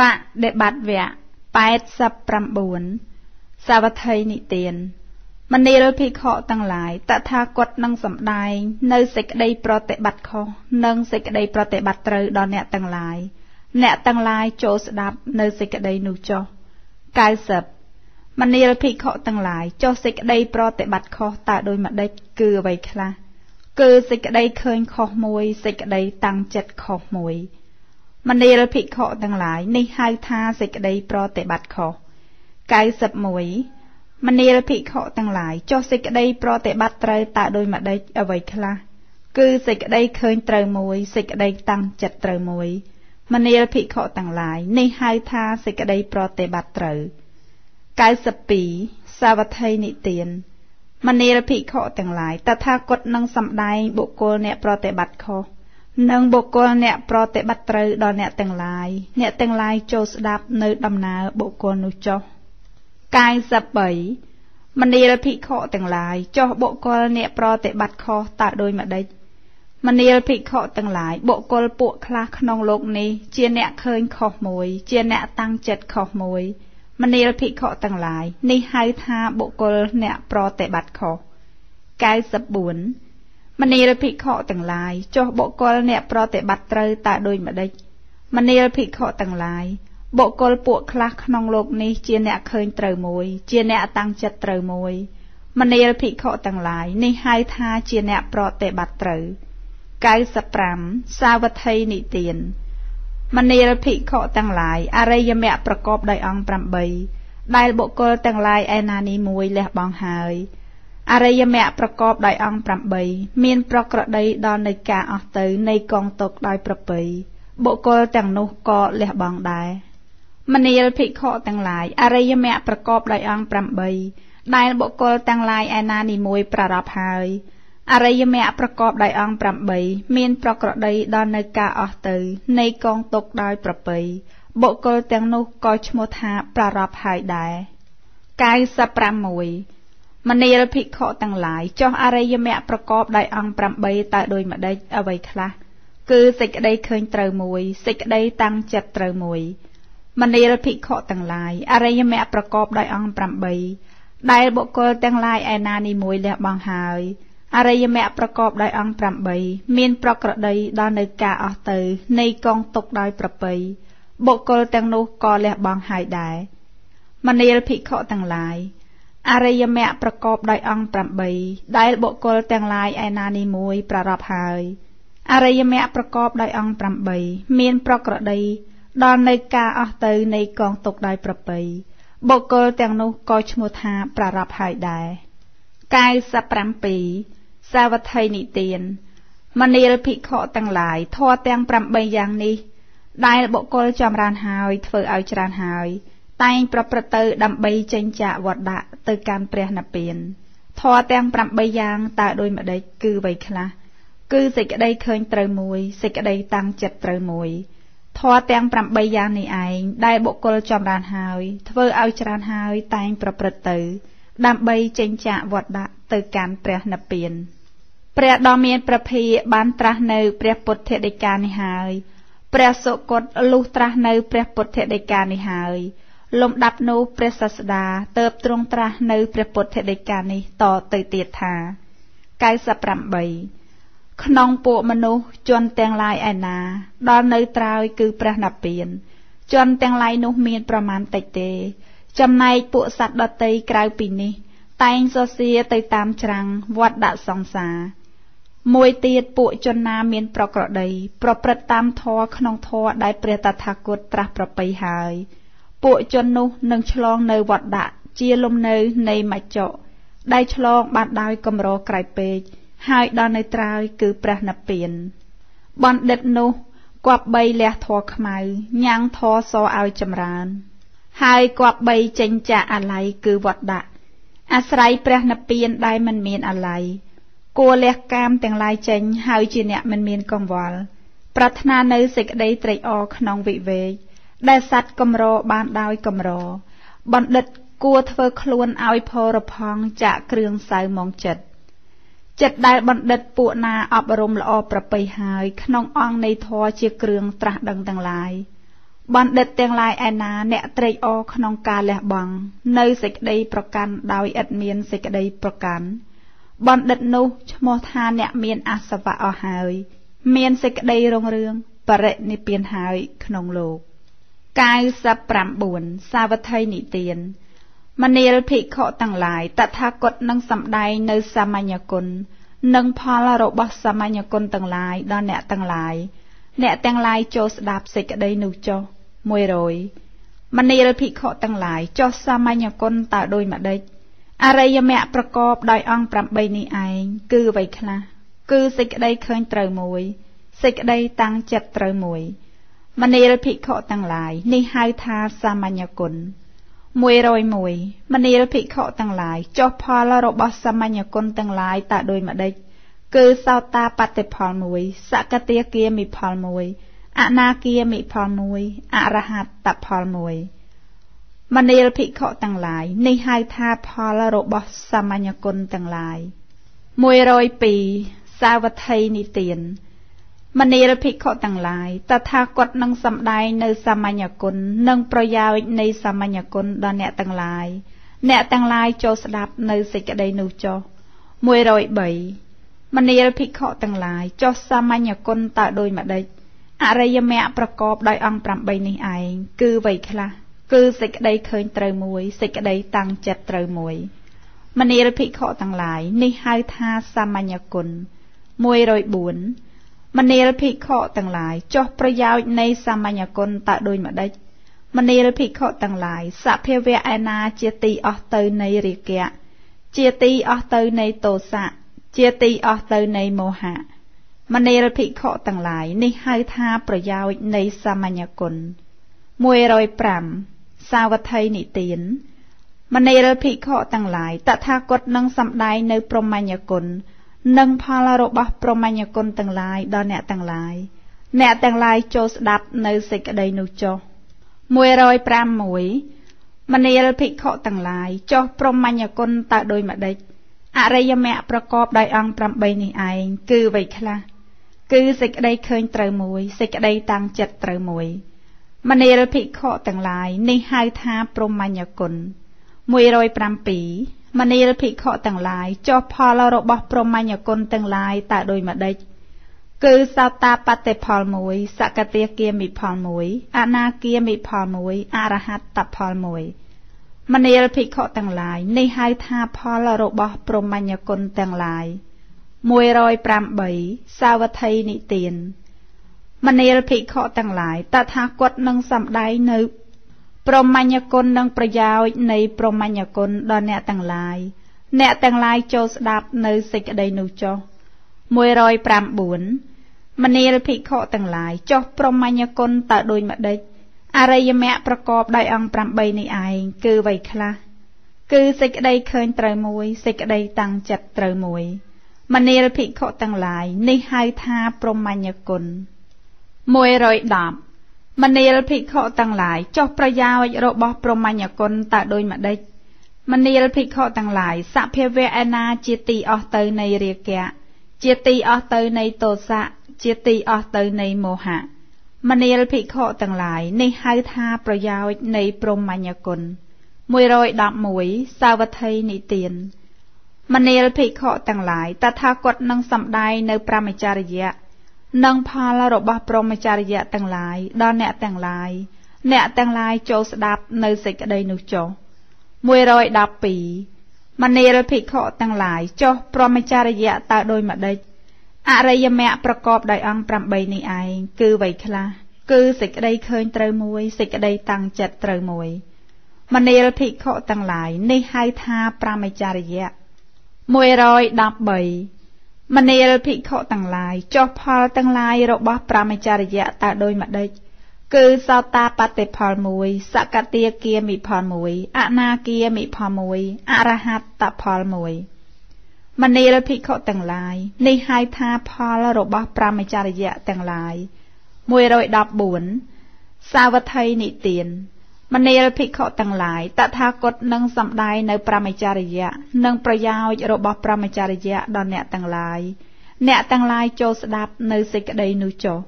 បដិបត្តិវគ្គ89សាវត្ថីនិទានមនាលភិក្ខុទាំងឡាយតថាគតនឹងសម្ដែង នៅសេចក្តីប្រតិបត្តិខុសនិងសេចក្តីប្រតិបត្តិត្រូវដល់អ្នកទាំងឡាយអ្នកទាំងឡាយចូលស្ដាប់នៅសេចក្តីនោះចុះ90មនាលភិក្ខុទាំងឡាយចុះសេចក្តីប្រតិបត្តិខុសតើដោយម្ដេចគឺអ្វីខ្លះគឺសេចក្តីឃើញខុសមួយសេចក្តីតាំងចិត្តខុសមួយ មនាលភិក្ខុទាំងឡាយនេះហៅថាសេចក្តីប្រតិបត្តិខុស91មនាលភិក្ខុទាំងឡាយចុះសេចក្តីប្រតិបត្តិត្រូវតើដោយម្ដេចអ្វីខ្លះគឺសេចក្តីឃើញត្រូវមួយសេចក្តីតាំងចិត្តត្រូវមួយមនាលភិក្ខុទាំងឡាយនេះហៅថាសេចក្តីប្រតិបត្តិត្រូវ92សាវត្ថីនិទានមនាលភិក្ខុទាំងឡាយតថាគតនឹងសម្ដែងបុគ្គលអ្នកប្រតិបត្តិខុស និងបុគ្គលអ្នកប្រតិបត្តិត្រូវដល់អ្នកទាំងឡាយអ្នកទាំងឡាយចូលស្ដាប់នៅដំណើរបុគ្គលនោះចុះ93មនាលភិក្ខុទាំងឡាយចុះបុគ្គលអ្នកប្រតិបត្តិខុសតើដោយម្ដេចមនាលភិក្ខុទាំងឡាយបុគ្គលពួកខ្លះក្នុងលោកនេះជាអ្នកឃើញខុសមួយ ជាអ្នកតាំងចិត្តខុសមួយមនាលភិក្ខុទាំងឡាយនេះហៅថាបុគ្គលអ្នកប្រតិបត្តិខុស94 មនាលភិក្ខុទាំងឡាយចុះបុគ្គលអ្នកប្រតិបត្តិត្រូវតើដូចម្ដេចមនាលភិក្ខុទាំងឡាយបុគ្គលពួកខ្លះក្នុងលោកនេះជាអ្នកឃើញត្រូវមួយ ជាអ្នកតាំងចិត្តត្រូវមួយមនាលភិក្ខុទាំងឡាយនេះហៅថាជាអ្នកប្រតិបត្តិត្រូវ95សាវត្ថីនិទានមនាលភិក្ខុទាំងឡាយអរិយមគ្គប្រកបដោយអង្គ8ដែលបុគ្គលទាំងឡាយឯណានេះមួយលះបង់ហើយ អរិយមគ្គប្រកបដោយអង្គ8មានប្រក្រតីដល់នៃការអស់ទៅនៃកងទុកដោយប្រពៃបុគ្គលទាំងនោះក៏លះបង់ដែរមនាលភិក្ខុទាំងឡាយអរិយមគ្គប្រកបដោយអង្គ8ដែលបុគ្គលទាំងឡាយឯណានីមួយប្រារព្ធហើយអរិយមគ្គប្រកបដោយអង្គ8មានប្រក្រតីដល់នៅការអស់ទៅនៃកងទុកដោយប្រពៃបុគ្គលទាំងនោះក៏ឈ្មោះថាប្រារព្ធហើយដែរ96 មនាលភិក្ខុទាំងឡាយចុះអរិយមគ្គប្រកបដោយអង្គ8តើដោយម្ដេចអ្វីខ្លះគឺសេចក្តីឃើញត្រូវមួយសេចក្តីតាំងចិត្តត្រូវមួយមនាលភិក្ខុទាំងឡាយអរិយមគ្គប្រកបដោយអង្គ8ដែលបុគ្គលទាំងឡាយឯណានីមួយលះបង់ហើយអរិយមគ្គប្រកបដោយអង្គ8មានប្រក្រតីដល់នៅការអស់ទៅ នៃកងទុកដោយប្រពៃបុគ្គលទាំងនោះក៏លះបង់ហើយដែរមនាលភិក្ខុទាំងឡាយ អរិយមគ្គប្រកបដោយអង្គ8ដែលបុគ្គលទាំងឡាយឯណានីមួយប្រារព្ធហើយអរិយមគ្គប្រកបដោយអង្គ8មានប្រក្រតីដល់នៅការអស់ទៅនៃកងទុកដោយប្រពៃបុគ្គលទាំងនោះក៏ឈ្មោះថាប្រារព្ធហើយដែរ97សាវត្ថីនិទានមនាលភិក្ខុទាំងឡាយធម៌ទាំង8យ៉ាងនេះ ដែលបុគ្គលចម្រើនហើយធ្វើឲ្យច្រើនហើយ តែងប្រព្រឹត្តទៅដើម្បីចេញចាកវត្តដាក់ទៅកាន់ព្រះនិព្វានធម៌ទាំង8យ៉ាងតើដោយម្ដេចគឺអ្វីខ្លះគឺសេចក្តីឃើញត្រូវមួយសេចក្តីតាំងចិត្តត្រូវមួយធម៌ទាំង8យ៉ាងនេះឯងដែលបុគ្គលចម្រើនហើយ ធ្វើឲ្យច្រើនហើយតែងប្រព្រឹត្តទៅ ដើម្បីចេញចាកវត្តដាក់ទៅកាន់ព្រះនិព្វានព្រះដ៏មានព្រះភិយបានត្រាស់នៅព្រះពុទ្ធដីកានេះហើយព្រះសុគតលុះត្រាស់នៅព្រះពុទ្ធដីកានេះហើយ លំដាប់នោះព្រះសាស្តាទៅបទ្រង់ត្រាស់នៅព្រះពុទ្ធដីកានេះតទៅទៀតថា98ក្នុងពួកមនុស្សជនទាំងឡាយឯណា ដល់នៅត្រើយគឺព្រះនិព្វានជនទាំងឡាយនោះមានប្រមាណតិចទេ ចំណែកពួកសត្វដតីក្រៅពីនេះ តែងសរសៀទៅតាមច្រាំងវត្តដាក់សង្សារមួយទៀតពួកជនណាមានប្រក្រតីប្រព្រឹត្តតាមធម៌ក្នុងធម៌ដែលព្រះតថាគតត្រាស់ប្រពៃហើយ ពួកជននោះនឹងឆ្លងនៅវត្តដាក់ជាលំនៅនៃមច្ចុដែលឆ្លងបានដោយកម្រក្រៃពេកហើយដល់នៅត្រើយគឺព្រះនិព្វានបណ្ឌិតនោះគប្បីលះធរខ្មៅញ៉ាំងធរសឲ្យចម្រើន ហើយគប្បីចេញចាកអាល័យគឺវត្តដាក់អាស្រ័យព្រះនិព្វានដែលមិនមានអាល័យគួរលះកាមទាំងឡាយចេញហើយជាអ្នកមិនមានកង្វល់ប្រាថ្នានៅសេចក្តីត្រេកអរក្នុងវិវេក ដែលសัตว์កម្របានដោយកម្រ បណ្ឌិតគួរធ្វើខ្លួនឲ្យផរផង់ចាក់គ្រឿងសៅមងចិត្តចិត្តដែលបណ្ឌិតពួកណាអប់រំល្អប្រពៃហើយ ក្នុងអង្គនៃធម៌ជាគ្រឿងត្រាស់ដឹងទាំងឡាយបណ្ឌិតទាំងឡាយឯណាអ្នកត្រេកអរក្នុងការលះបង់នៅសេចក្តីប្រកាន់ដោយឥតមានសេចក្តីប្រកាន់បណ្ឌិតនោះឈ្មោះថាអ្នកមានអសវៈអស់ហើយ មានសេចក្តីរុងរឿងបរិនិព្វានហើយក្នុងលោក 99សាវត្ថីនិទានមនាលភិក្ខុទាំងឡាយតថាគតនឹងសម្ដែងនៅសាមញ្ញគុណនិងផលរបស់សាមញ្ញគុណទាំងឡាយដល់អ្នកទាំងឡាយអ្នកទាំងឡាយចូលស្ដាប់សេចក្តីនោះចុះ100មនាលភិក្ខុទាំងឡាយចុះសាមញ្ញគុណតើដូចម្ដេចអរិយមគ្គប្រកបដោយអង្គ8នេះឯងគឺអ្វីខ្លះគឺសេចក្តីឃើញត្រូវមួយសេចក្តីតាំងចិត្តត្រូវមួយ មនាលភិក្ខុទាំងឡាយនេះហៅថាសាមញ្ញគុណ101មនាលភិក្ខុទាំងឡាយចុះផលរបស់សាមញ្ញគុណទាំងឡាយតើដូចម្ដេចគឺសោតាបតិផលមួយសកតាគាមិផលមួយអនាគាមិផលមួយអរហត្តផលមួយមនាលភិក្ខុទាំងឡាយនេះហៅថាផលរបស់សាមញ្ញគុណទាំងឡាយ102សាវត្ថីនិទាន មនាលភិក្ខុទាំងឡាយតថាគតនឹងសម្ដែងនៅសាមញ្ញគុណនិងប្រយោជន៍នៃសាមញ្ញគុណដល់អ្នកទាំងឡាយអ្នកទាំងឡាយចូលស្ដាប់នៅសេចក្តីនោះចុះ103មនាលភិក្ខុទាំងឡាយចុះសាមញ្ញគុណតើដូចម្ដេចអរិយមគ្គប្រកបដោយអង្គ8នេះឯងគឺអ្វីខ្លះគឺសេចក្តីឃើញត្រូវមួយសេចក្តីតាំងចិត្តត្រូវមួយមនាលភិក្ខុទាំងឡាយនេះហៅថាសាមញ្ញគុណ104 មនាលភិក្ខុទាំងឡាយចុះប្រយោជន៍នៃសាមញ្ញគុណតើដូចម្ដេចមនាលភិក្ខុទាំងឡាយសភាវៈឯណាជាទីអស់ទៅនៃរាគៈជាទីអស់ទៅនៃទោសៈជាទីអស់ទៅនៃមោហៈមនាលភិក្ខុទាំងឡាយនេះហៅថាប្រយោជន៍នៃសាមញ្ញគុណ105សាវត្ថីនិទានមនាលភិក្ខុទាំងឡាយតថាគតនឹងសម្ដែងនៅព្រហ្មញ្ញគុណ និងផលរបស់ព្រហ្មញ្ញគុណទាំងឡាយដល់អ្នកទាំងឡាយអ្នកទាំងឡាយចូលស្ដាប់នៅសេចក្តីនោះចុះ105មនាលភិក្ខុទាំងឡាយចុះព្រហ្មញ្ញគុណតើដូចម្ដេចអរិយមគ្គប្រកបដោយអង្គ8នេះឯងគឺអ្វីខ្លះគឺសេចក្តីឃើញត្រូវមួយសេចក្តីតាំងចិត្តត្រូវមួយមនាលភិក្ខុទាំងឡាយនេះហៅថាព្រហ្មញ្ញគុណ107 មនាលភិក្ខុទាំងឡាយចុះផលរបស់ព្រហ្មញ្ញគុណទាំងឡាយតើដូចម្ដេចគឺសោតាបតិផលមួយសកតាគាមិផលមួយអនាគាមិផលមួយអរហត្តផលមួយមនាលភិក្ខុទាំងឡាយនេះហៅថាផលរបស់ព្រហ្មញ្ញគុណទាំងឡាយ108សាវត្ថីនិទានមនាលភិក្ខុទាំងឡាយតថាគតនឹងសម្ដែងនៅ ព្រមញ្ញគុណនិងប្រយោជន៍នៃព្រមញ្ញគុណដល់អ្នកទាំងឡាយអ្នកទាំងឡាយចូលស្ដាប់នៅសេចក្តីនោះចុះ109មនាលភិក្ខុទាំងឡាយចុះព្រមញ្ញគុណតើដូចម្ដេចអរិយមគ្គប្រកបដោយអង្គ8នេះឯងគឺអ្វីខ្លះគឺសេចក្តីឃើញត្រូវមួយសេចក្តីតាំងចិត្តត្រូវមួយមនាលភិក្ខុទាំងឡាយនេះហៅថាព្រមញ្ញគុណ110 មនាលភិក្ខុទាំងឡាយចុះប្រយោជន៍របស់ព្រហ្មញ្ញគុណតើដូចម្ដេចមនាលភិក្ខុទាំងឡាយសភាវៈឯណាជាទីអស់ទៅនៃរាគៈជាទីអស់ទៅនៃទោសៈជាទីអស់ទៅនៃមោហៈមនាលភិក្ខុទាំងឡាយនេះហៅថាប្រយោជន៍នៃព្រហ្មញ្ញគុណ111សាវត្ថីនិទានមនាលភិក្ខុទាំងឡាយតថាគតនឹងសម្ដែងនៅប្រមចារិយៈ និងផលរបស់ព្រហ្មចរិយៈទាំងឡាយដល់អ្នកទាំងឡាយអ្នកទាំងឡាយចូលស្ដាប់នៅសេចក្តីនោះចុះ112មនាលភិក្ខុទាំងឡាយចុះព្រហ្មចរិយៈតើដូចម្ដេចអរិយមគ្គប្រកបដោយអង្គ8នេះឯងគឺអ្វីខ្លះគឺសេចក្តីឃើញត្រូវមួយសេចក្តីតាំងចិត្តត្រូវមួយមនាលភិក្ខុទាំងឡាយនេះហៅថាប្រមចរិយៈ113 មនាលភិក្ខុទាំងឡាយចុះផលទាំងឡាយរបស់ប្រមចារិយៈតើដូចម្ដេចគឺសោតាបតិផលមួយសកតាគាមិផលមួយអនាគាមិផលមួយអរហត្តផលមួយមនាលភិក្ខុទាំងឡាយនេះហៅថាផលរបស់ប្រមចារិយៈទាំងឡាយ114សាវត្ថីនិទាន មនាលភិក្ខុទាំងឡាយតថាគតនឹងសំដែងនៅប្រមចារិយៈនិងប្រយោជន៍របស់ប្រមចារិយៈដល់អ្នកទាំងឡាយអ្នកទាំងឡាយចូលស្ដាប់នៅសេចក្តីនោះចុះ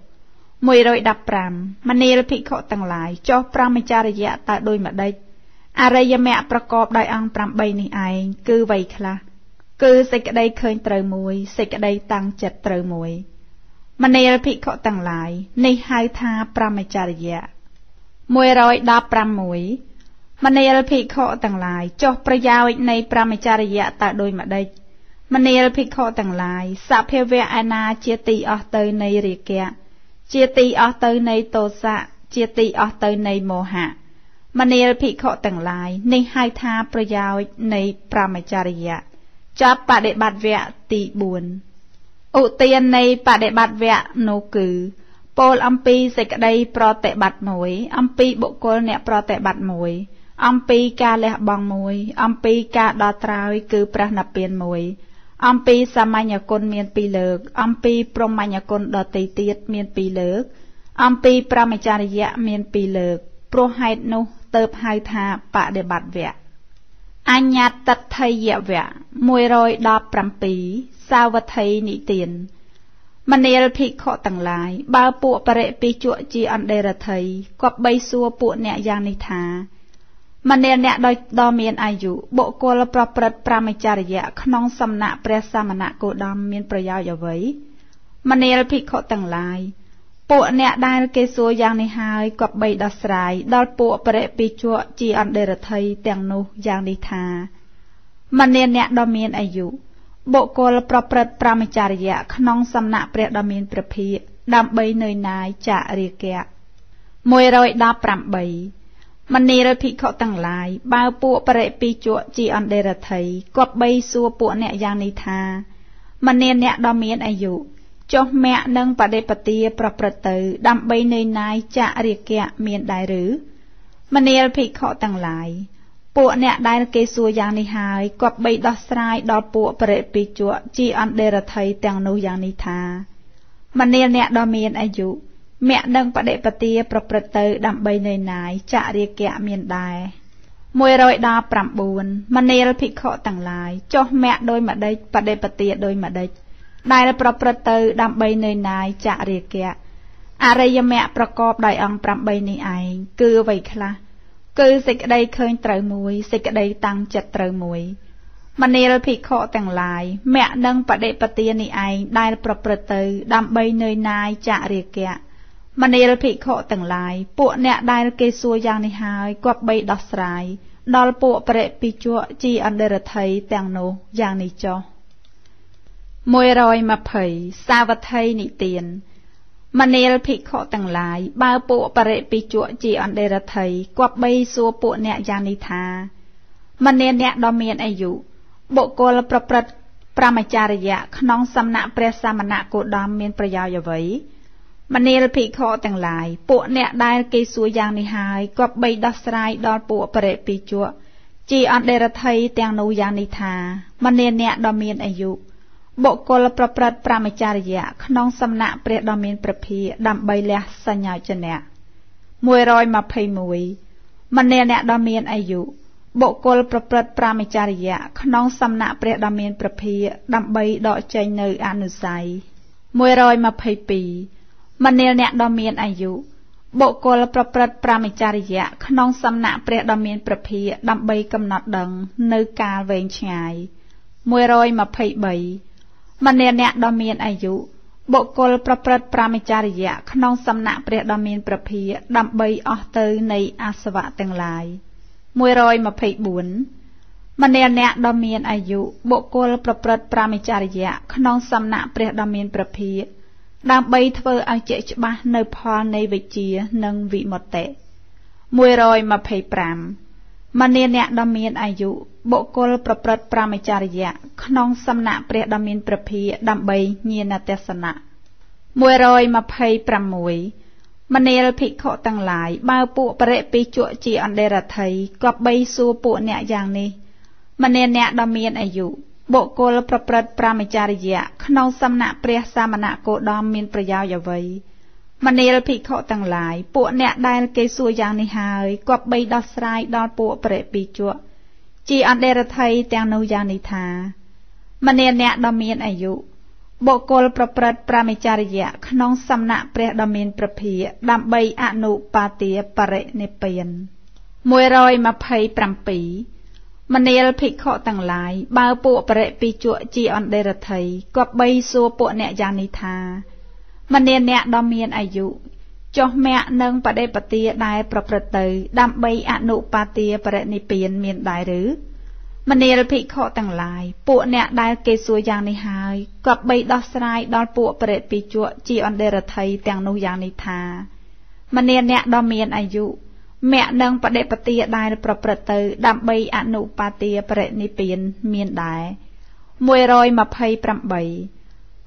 115មនាលភិក្ខុទាំងឡាយចុះប្រមចារយៈតើដូចម្ដេចអរិយមគ្គប្រកបដោយអង្គ8នេះឯងគឺអ្វីខ្លះគឺសេចក្តីឃើញត្រូវមួយសេចក្តីតាំងចិត្តត្រូវមួយមនាលភិក្ខុទាំងឡាយនេះហៅថាប្រមចារយៈ 116មនាលភិក្ខុទាំងឡាយចុះប្រយោជន៍នៃប្រមចារយៈតើដូចម្ដេចមនាលភិក្ខុទាំងឡាយសភាវៈឯណាជាទីអស់ទៅនៃរាគៈជាទីអស់ទៅនៃទោសៈជាទីអស់ទៅនៃមោហៈមនាលភិក្ខុទាំងឡាយនេះហៅថាប្រយោជន៍នៃប្រមចារយៈចាប់បដិបត្តិវគ្គទី4ឧទាននៃបដិបត្តិវគ្គនោះគឺ ពោលអំពីសេចក្តីប្រតិបត្តិមួយ អំពីបុគ្គលអ្នកប្រតិបត្តិមួយ អំពីការលះបង់មួយ អំពីការដោះត្រើយគឺព្រះនិព្វានមួយ អំពីសាមញ្ញគុណមាន2លើក អំពីព្រហ្មញ្ញគុណដតីទៀតមាន2លើក អំពីប្រមចារិយៈមាន2លើក ព្រោះហេតុនោះទៅហៅថាបដិបត្តិវគ្គអញ្ញតថយវៈ117សាវត្ថីនិទាន មនាលភិក្ខុទាំងឡាយបើពួកបរិពិជក់ជាអន្តេរដ្ឋីគប្បីសួរពួកអ្នកយ៉ាងនេះថាមនាលអ្នកដោយដ៏មានអាយុបុគ្គលប្រព្រឹត្តប្រមចារយៈក្នុងសំណាក់ព្រះសមណគោដមមានប្រយោជន៍អ្វីមនាលភិក្ខុទាំងឡាយពួកអ្នកដែលគេសួរយ៉ាងនេះហើយគប្បីដោះស្រាយដល់ពួកបរិពិជក់ជាអន្តេរដ្ឋីទាំងនោះយ៉ាងនេះថាមនាលអ្នកដ៏មានអាយុ បុគ្គលប្រព្រឹត្តប្រមចារយៈក្នុងសំណាក់ព្រះដ៏មានព្រះភិក្ខដើម្បីនឿយណាយចារិកៈ118មនីរភិក្ខុទាំងឡាយបើពួកបរិពីជក់ជាអន្តេរដ្ឋីគប្បីសួរពួកអ្នកយ៉ាងនេះថាមនាអ្នកដ៏មានអាយុចុះមគ្គនិងបដិបទាប្រព្រឹត្តទៅ ដើម្បីនឿយណាយចរិកៈមានដែរឬមនាលភិក្ខុទាំងឡាយ ពួកអ្នកដែលគេសួរយ៉ាងនេះហើយគប្បីដោះស្រាយដល់ពួកបរិពីជក់ជាអន្តេរដ្ឋីទាំងនោះយ៉ាងនេះថាមនាលអ្នកដ៏មានអាយុមគ្គនិងបដិបទាប្រព្រឹត្តទៅដើម្បីនឿយណាយចរិយកៈមានដែរ119មនាលភិក្ខុទាំងឡាយចុះមគ្គដោយម្ដេចបដិបទាដោយម្ដេចដែលប្រព្រឹត្តទៅដើម្បីនឿយណាយចរិយកៈអរិយមគ្គប្រកបដោយអង្គ8នេះឯងគឺអ្វីខ្លះ គឺសេចក្តីឃើញត្រូវមួយសេចក្តីតាំងចិត្តត្រូវមួយមនាលភិក្ខុទាំងឡាយមគ្គនិងបដិបទានេះឯងដែលប្រព្រឹត្តទៅ ដើម្បីនឿយណាយចរិយកៈមនាលភិក្ខុទាំងឡាយពួកអ្នកដែលគេសួរយ៉ាងនេះហើយគប្បីដោះស្រាយដល់ពួកបរិពិជក់ជីអន្តរថីទាំងនោះយ៉ាងនេះចុះ120សាវត្ថីនិទាន មនាលភិក្ខុទាំងឡាយបើពួកបរិពិជក់ជាអន្តរថីគប្បីសួរពួកអ្នកយ៉ាងនេះថាមនាលអ្នកដ៏មានអាយុបុគ្គលប្រព្រឹត្តប្រមចារយៈក្នុងសំណាក់ព្រះសមណគោដមមានប្រយោជន៍អ្វីមនាលភិក្ខុទាំងឡាយពួកអ្នកដែលគេសួរយ៉ាងនេះហើយក៏បីដោះស្រាយដល់ពួកបរិពីជក់ជាអន្តរថីទាំងនោះយ៉ាងនេះថាមនាលអ្នកដ៏មានអាយុ បុគ្គលប្រព្រឹត្តប្រមចារយៈក្នុងសំណាក់ព្រះដ៏មានព្រះភិដើម្បីលះសញ្ញោចនៈ121មនាលអ្នកដ៏មានអាយុបុគ្គលប្រព្រឹត្តប្រមចារយៈក្នុងសំណាក់ព្រះដ៏មានព្រះភិដើម្បីដកចេញនៅអនុស័យ122មនាលអ្នកដ៏មានអាយុបុគ្គលប្រព្រឹត្តប្រមចារិយៈក្នុងសំណាក់ព្រះដ៏មានព្រះភិដើម្បីកំណត់ដឹងនៅកាលវែងឆ្ងាយ123 មនាលអ្នកដ៏មានអាយុបុគ្គលប្រព្រឹត្តប្រមចារិយៈក្នុងសំណាក់ព្រះដ៏មានព្រះភិដើម្បីអស់ទៅនៃអាសវៈទាំងឡាយ124មនាលអ្នកដ៏មានអាយុបុគ្គលប្រព្រឹត្តប្រមចារិយៈក្នុងសំណាក់ព្រះដ៏មានព្រះភិដើម្បីធ្វើឲ្យជាក់ច្បាស់នៅផលនៃវិជ្ជានិងវិមុតតិ125 មនាអ្នកដ៏មានអាយុបុគ្គលប្រព្រឹត្តប្រមចារយៈក្នុងសំណាក់ព្រះដ៏មានព្រះភិដើម្បីញាណទេសនៈ126មនាលភិក្ខុទាំងឡាយបើពួកបរិពីជក់ជាអន្តេរដ្ឋីក៏បីសួរពួកអ្នកយ៉ាងនេះមនាអ្នកដ៏មានអាយុបុគ្គលប្រព្រឹត្តប្រមចារិយៈក្នុងសំណាក់ព្រះសាមណគោដមមានប្រយោជន៍អ្វី មនាលភិក្ខុទាំងឡាយពួកអ្នកដែលគេសួរយ៉ាងនេះហើយគប្បីដោះស្រាយដល់ពួកបរិពីជក់ជាអន្តរថីទាំងនោះយ៉ាងនេះថាមនាលអ្នកដ៏មានអាយុបុគ្គលប្រព្រឹត្តប្រមិចារិយៈក្នុងសំណាក់ព្រះដ៏មានព្រះភិយដើម្បីអនុបាទិបរិនិព្វាន127មនាលភិក្ខុទាំងឡាយបើពួកបរិពីជក់ជាអន្តរថ័យគប្បីសួរពួកអ្នកយ៉ាងនេះថា មនាលអ្នកដ៏មានអាយុចុះមគ្គនិងបដិបទាដែលប្រព្រឹត្តទៅ ដើម្បីអនុបាទិបរិនិព្វានមានដែរឬមនាលភិក្ខុទាំងឡាយពួកអ្នកដែលគេសួរយ៉ាងនេះហើយក៏បីដោះស្រាយដល់ពួកបរិពីជក់ជាអន្តរថ័យទាំងនោះយ៉ាងនេះថាមនាលអ្នកដ៏មានអាយុមគ្គនិងបដិបទាដែលប្រព្រឹត្តទៅ ដើម្បីអនុបាទិបរិនិព្វានមានដែរ128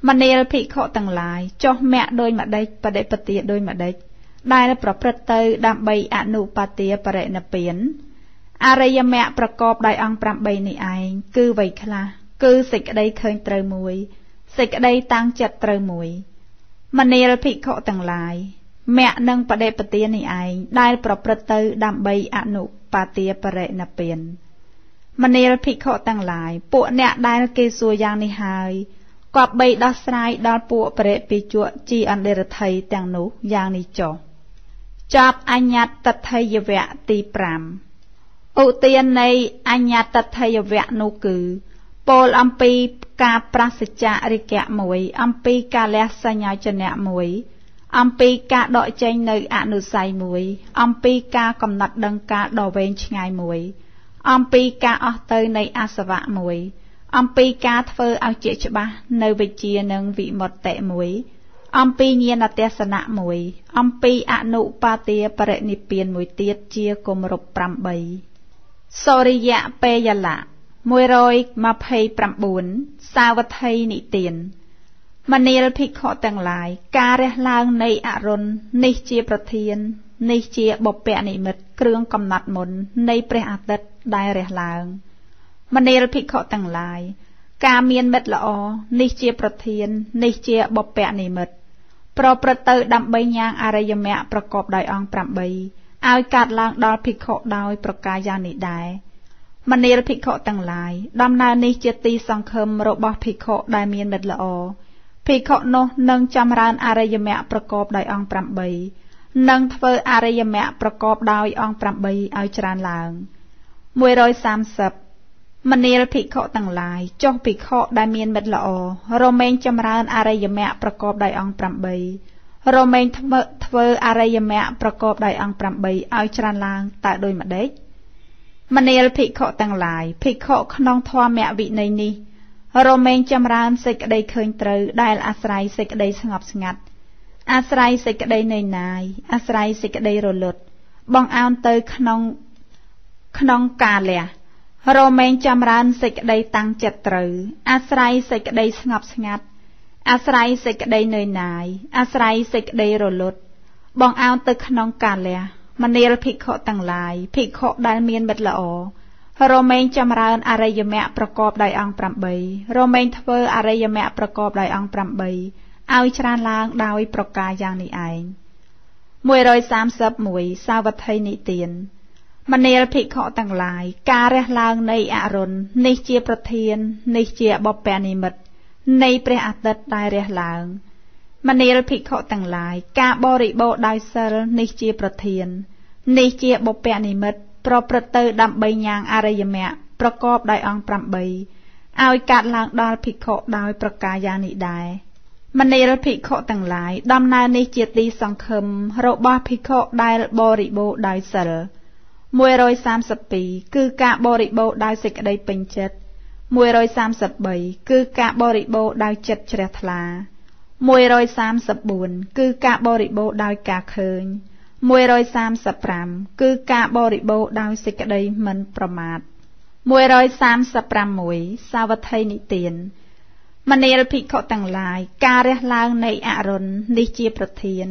មនាលភិក្ខុទាំងឡាយចុះមគ្គដោយម្ដេចបដិបទាដោយម្ដេចដែលប្រព្រឹត្តទៅដើម្បីអនុបាទិបរិនិព្វានអរិយមគ្គប្រកបដោយអង្គ8នេះឯងគឺអ្វីខ្លះគឺសេចក្តីឃើញត្រូវមួយសេចក្តីតាំងចិត្តត្រូវមួយមនាលភិក្ខុទាំងឡាយមគ្គនិងបដិបទានេះឯងដែលប្រព្រឹត្តទៅដើម្បីអនុបាទិបរិណពានមនាលភិក្ខុទាំងឡាយពួកអ្នកដែលគេសួរយ៉ាងនេះហើយ គប្បីដោះស្រាយដល់ពួកបរិពិជក់ជីអន្តរថ័យទាំងនោះយ៉ាងនេះចុះចប់អញ្ញត្តតថយវៈទី5ឧទាននៃអញ្ញតថយវៈនោះគឺពោលអំពីការប្រសច្ចរិកៈមួយ អំពីការលះសញ្ញាចនៈមួយ អំពីការដកចេញនៅអនុស័យមួយ អំពីការកំណត់ដឹងការដ៏វែងឆ្ងាយមួយ អំពីការអស់ទៅនៃអសវៈមួយ អំពីការធ្វើឲ្យជាច្បាស់នៅវិជានិងវិមុតតិមួយ អំពីញាណទេសនៈមួយ អំពីអនុបាទិបរិនិព្វានមួយទៀតជាគម្រប់8សូរិយៈពេយលៈ129សាវត្ថីនិទានមនាលភិក្ខុទាំងឡាយការរះឡើងនៃអរុណនេះជាប្រធាន នេះជាបុព្វនិមិត្តគ្រឿងកំណត់មុននៃព្រះអាទិត្យដែលរះឡើង មនាលភិក្ខុទាំងឡាយការមានមិត្តល្អនេះជាប្រធាន នេះជាបុព្វនិមិត្តប្រព្រឹត្តទៅដើម្បីញ៉ាងអរិយមគ្គប្រកបដោយអង្គ8ឲ្យកាត់ឡើងដល់ភិក្ខុដោយប្រការយ៉ាងនេះដែរមនាលភិក្ខុទាំងឡាយដំណើរនេះជាទីសង្ឃឹមរបស់ភិក្ខុដែលមានមិត្តល្អភិក្ខុនោះនឹងចម្រើនអរិយមគ្គប្រកបដោយអង្គ8និងធ្វើអរិយមគ្គប្រកបដោយអង្គ8ឲ្យច្រើនឡើង130 មនាលភិក្ខុទាំងឡាយចុះភិក្ខុដែលមានមិត្តល្អរមែងចម្រើនអរិយមគ្គប្រកបដោយអង្គ8រមែងធ្វើធ្វើអរិយមគ្គប្រកបដោយអង្គ8ឲ្យច្រើនឡើងតើដោយម្ដេចមនាលភិក្ខុទាំងឡាយភិក្ខុក្នុងធម៌វិន័យនេះរមែងចម្រើនសេចក្តីឃើញត្រូវដែលអាស្រ័យសេចក្តីស្ងប់ស្ងាត់អាស្រ័យសេចក្តីនឿយណាយអាស្រ័យសេចក្តីរលត់បងអោនទៅក្នុងក្នុងកាលះ រមែងចម្រើនសេចក្តីតាំងចិត្តត្រូវ អាស្រ័យសេចក្តីស្ងប់ស្ងាត់អាស្រ័យសេចក្តីនឿយណាយ អាស្រ័យសេចក្តីរលត់បងអោនទៅក្នុងកាលះមនាលភិក្ខុទាំងឡាយភិក្ខុដែលមានមិត្តល្អរមែងចម្រើនអរិយមគ្គប្រកបដោយអង្គ8រមែងធ្វើអរិយមគ្គប្រកបដោយអង្គ8ឲ្យច្រើនឡើងដោយប្រការយ៉ាងនេះឯង131សាវត្ថីនិទាន មនាលភិក្ខុទាំងឡាយការរះឡើងនៃអរុណនេះជាប្រធាននេះជាបពនិមិត្តនៃព្រះអាទិត្យដែលរះឡើងមនាលភិក្ខុទាំងឡាយការបរិបូរដោយសិលនេះជាប្រធាន នេះជាបុព្វនិមិត្តប្រព្រឹត្តទៅដើម្បីញ៉ាងអរិយមគ្គប្រកបដោយអង្គ8ឲ្យកាត់ឡើងដល់ភិក្ខុដោយប្រការយ៉ាងនេះដែរមនាលភិក្ខុទាំងឡាយដំណើរនេះជាទីសង្ឃឹមរបស់ភិក្ខុដែលបរិបូរដោយសិល 132គឺការបរិបូរដោយសេចក្តីពេញចិត្ត133គឺការបរិបូរដោយចិត្តជ្រះថ្លា134គឺការបរិបូរដោយការឃើញ135គឺការបរិបូរដោយសេចក្តីមិនប្រមាទ136សាវត្ថីនិទានមនាលភិក្ខុទាំងឡាយការរះឡើងនៃអរុណនេះជាប្រធាន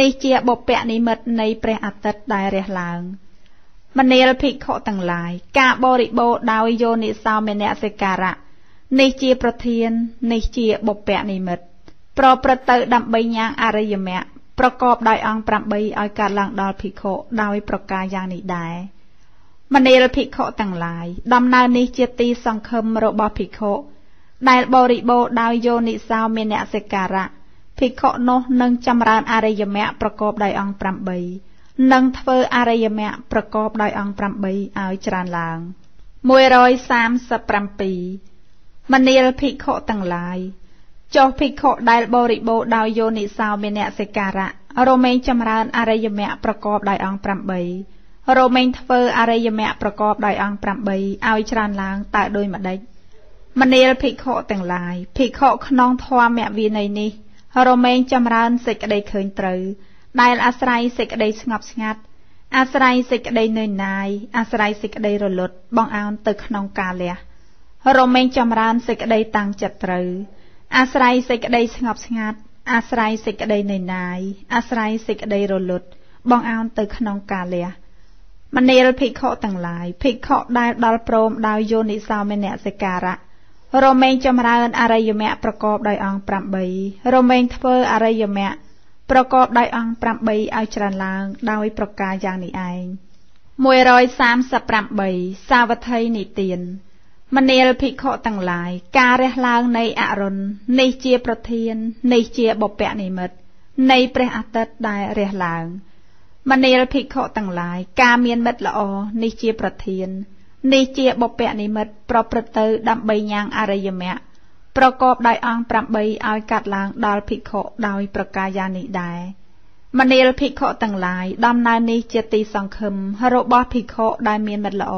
នេះជាបុព្វនិមិត្តនៃព្រះអាទិត្យដែលរះឡើង មនាលភិក្ខុទាំងឡាយការបរិបូរដោយយោនិសោមនសិការៈនេះជាប្រធាននេះជាបុព្វនិមិត្តប្រព្រឹត្តទៅដើម្បីញ៉ាងអរិយមគ្គប្រកបដោយអង្គ8ឲ្យកើតឡើងដល់ភិក្ខុដោយប្រការយ៉ាងនេះដែរមនាលភិក្ខុទាំងឡាយដំណើរនេះជាទីសង្ឃឹមរបស់ភិក្ខុដែលបរិបូរដោយយោនិសោមេនសិការៈភិក្ខុនោះនឹងចម្រើនអរិយមគ្គប្រកបដោយអង្គ8 និងធ្វើអរិយមគ្គប្រកបដោយអង្គ8ឲ្យច្រើនឡើង137មនាលភិក្ខុទាំងឡាយចុះភិក្ខុដែលបរិបូរដោយយោនិសោមេនសិការៈរមែងចម្រើនអរិយមគ្គប្រកបដោយអង្គ8រមែងធ្វើអរិយមគ្គប្រកបដោយអង្គ8ឲ្យច្រើនឡើងតើដូចម្ដេចមនាលភិក្ខុទាំងឡាយភិក្ខុក្នុងធម៌វិន័យនេះរមែងចម្រើនសេចក្តីឃើញត្រូវ ដែលអាស្រ័យសេចក្តីស្ងប់ស្ងាត់អាស្រ័យសេចក្តីនឿយណាយអាស្រ័យសេចក្តីរលត់បងអោនទៅក្នុងការលះរមែងចម្រើនសេចក្តីតាំងចិត្តត្រូវអាស្រ័យសេចក្តីស្ងប់ស្ងាត់អាស្រ័យសេចក្តីនឿយណាយអាស្រ័យសេចក្តីរលត់បងអោនទៅក្នុងការលះមនាលភិក្ខុទាំងឡាយភិក្ខុដែលដល់ព្រមដោយយោនិសោមនសិការៈរមែងចម្រើនអរិយមគ្គប្រកបដោយអង្គ8រមែងធ្វើអរិយមគ្គ ប្រកបដោយអង្គ8ឲ្យច្រើនឡើងដោយប្រការយ៉ាងនេះឯង138សាវត្ថីនិទានមនាលភិក្ខុទាំងឡាយការរះឡើងនៃអរុណនេះជាប្រធាននេះជាបពៈនិមិត្តនៃព្រះអាទិត្យដែលរះឡើងមនាលភិក្ខុទាំងឡាយការមានមិត្តល្អនេះជាប្រធាននេះជាបពៈនិមិត្តប្រព្រឹត្តទៅដើម្បីញ៉ាំងអរិយមគ្គ ប្រកបដោយអង្គ8ឲ្យកាត់ឡើងដល់ភិក្ខុដោយប្រការយ៉ាងនេះដែរមនាលភិក្ខុទាំងឡាយដំណើរនេះជាទីសង្ឃឹមរបស់ភិក្ខុដែលមានមិត្តល្អ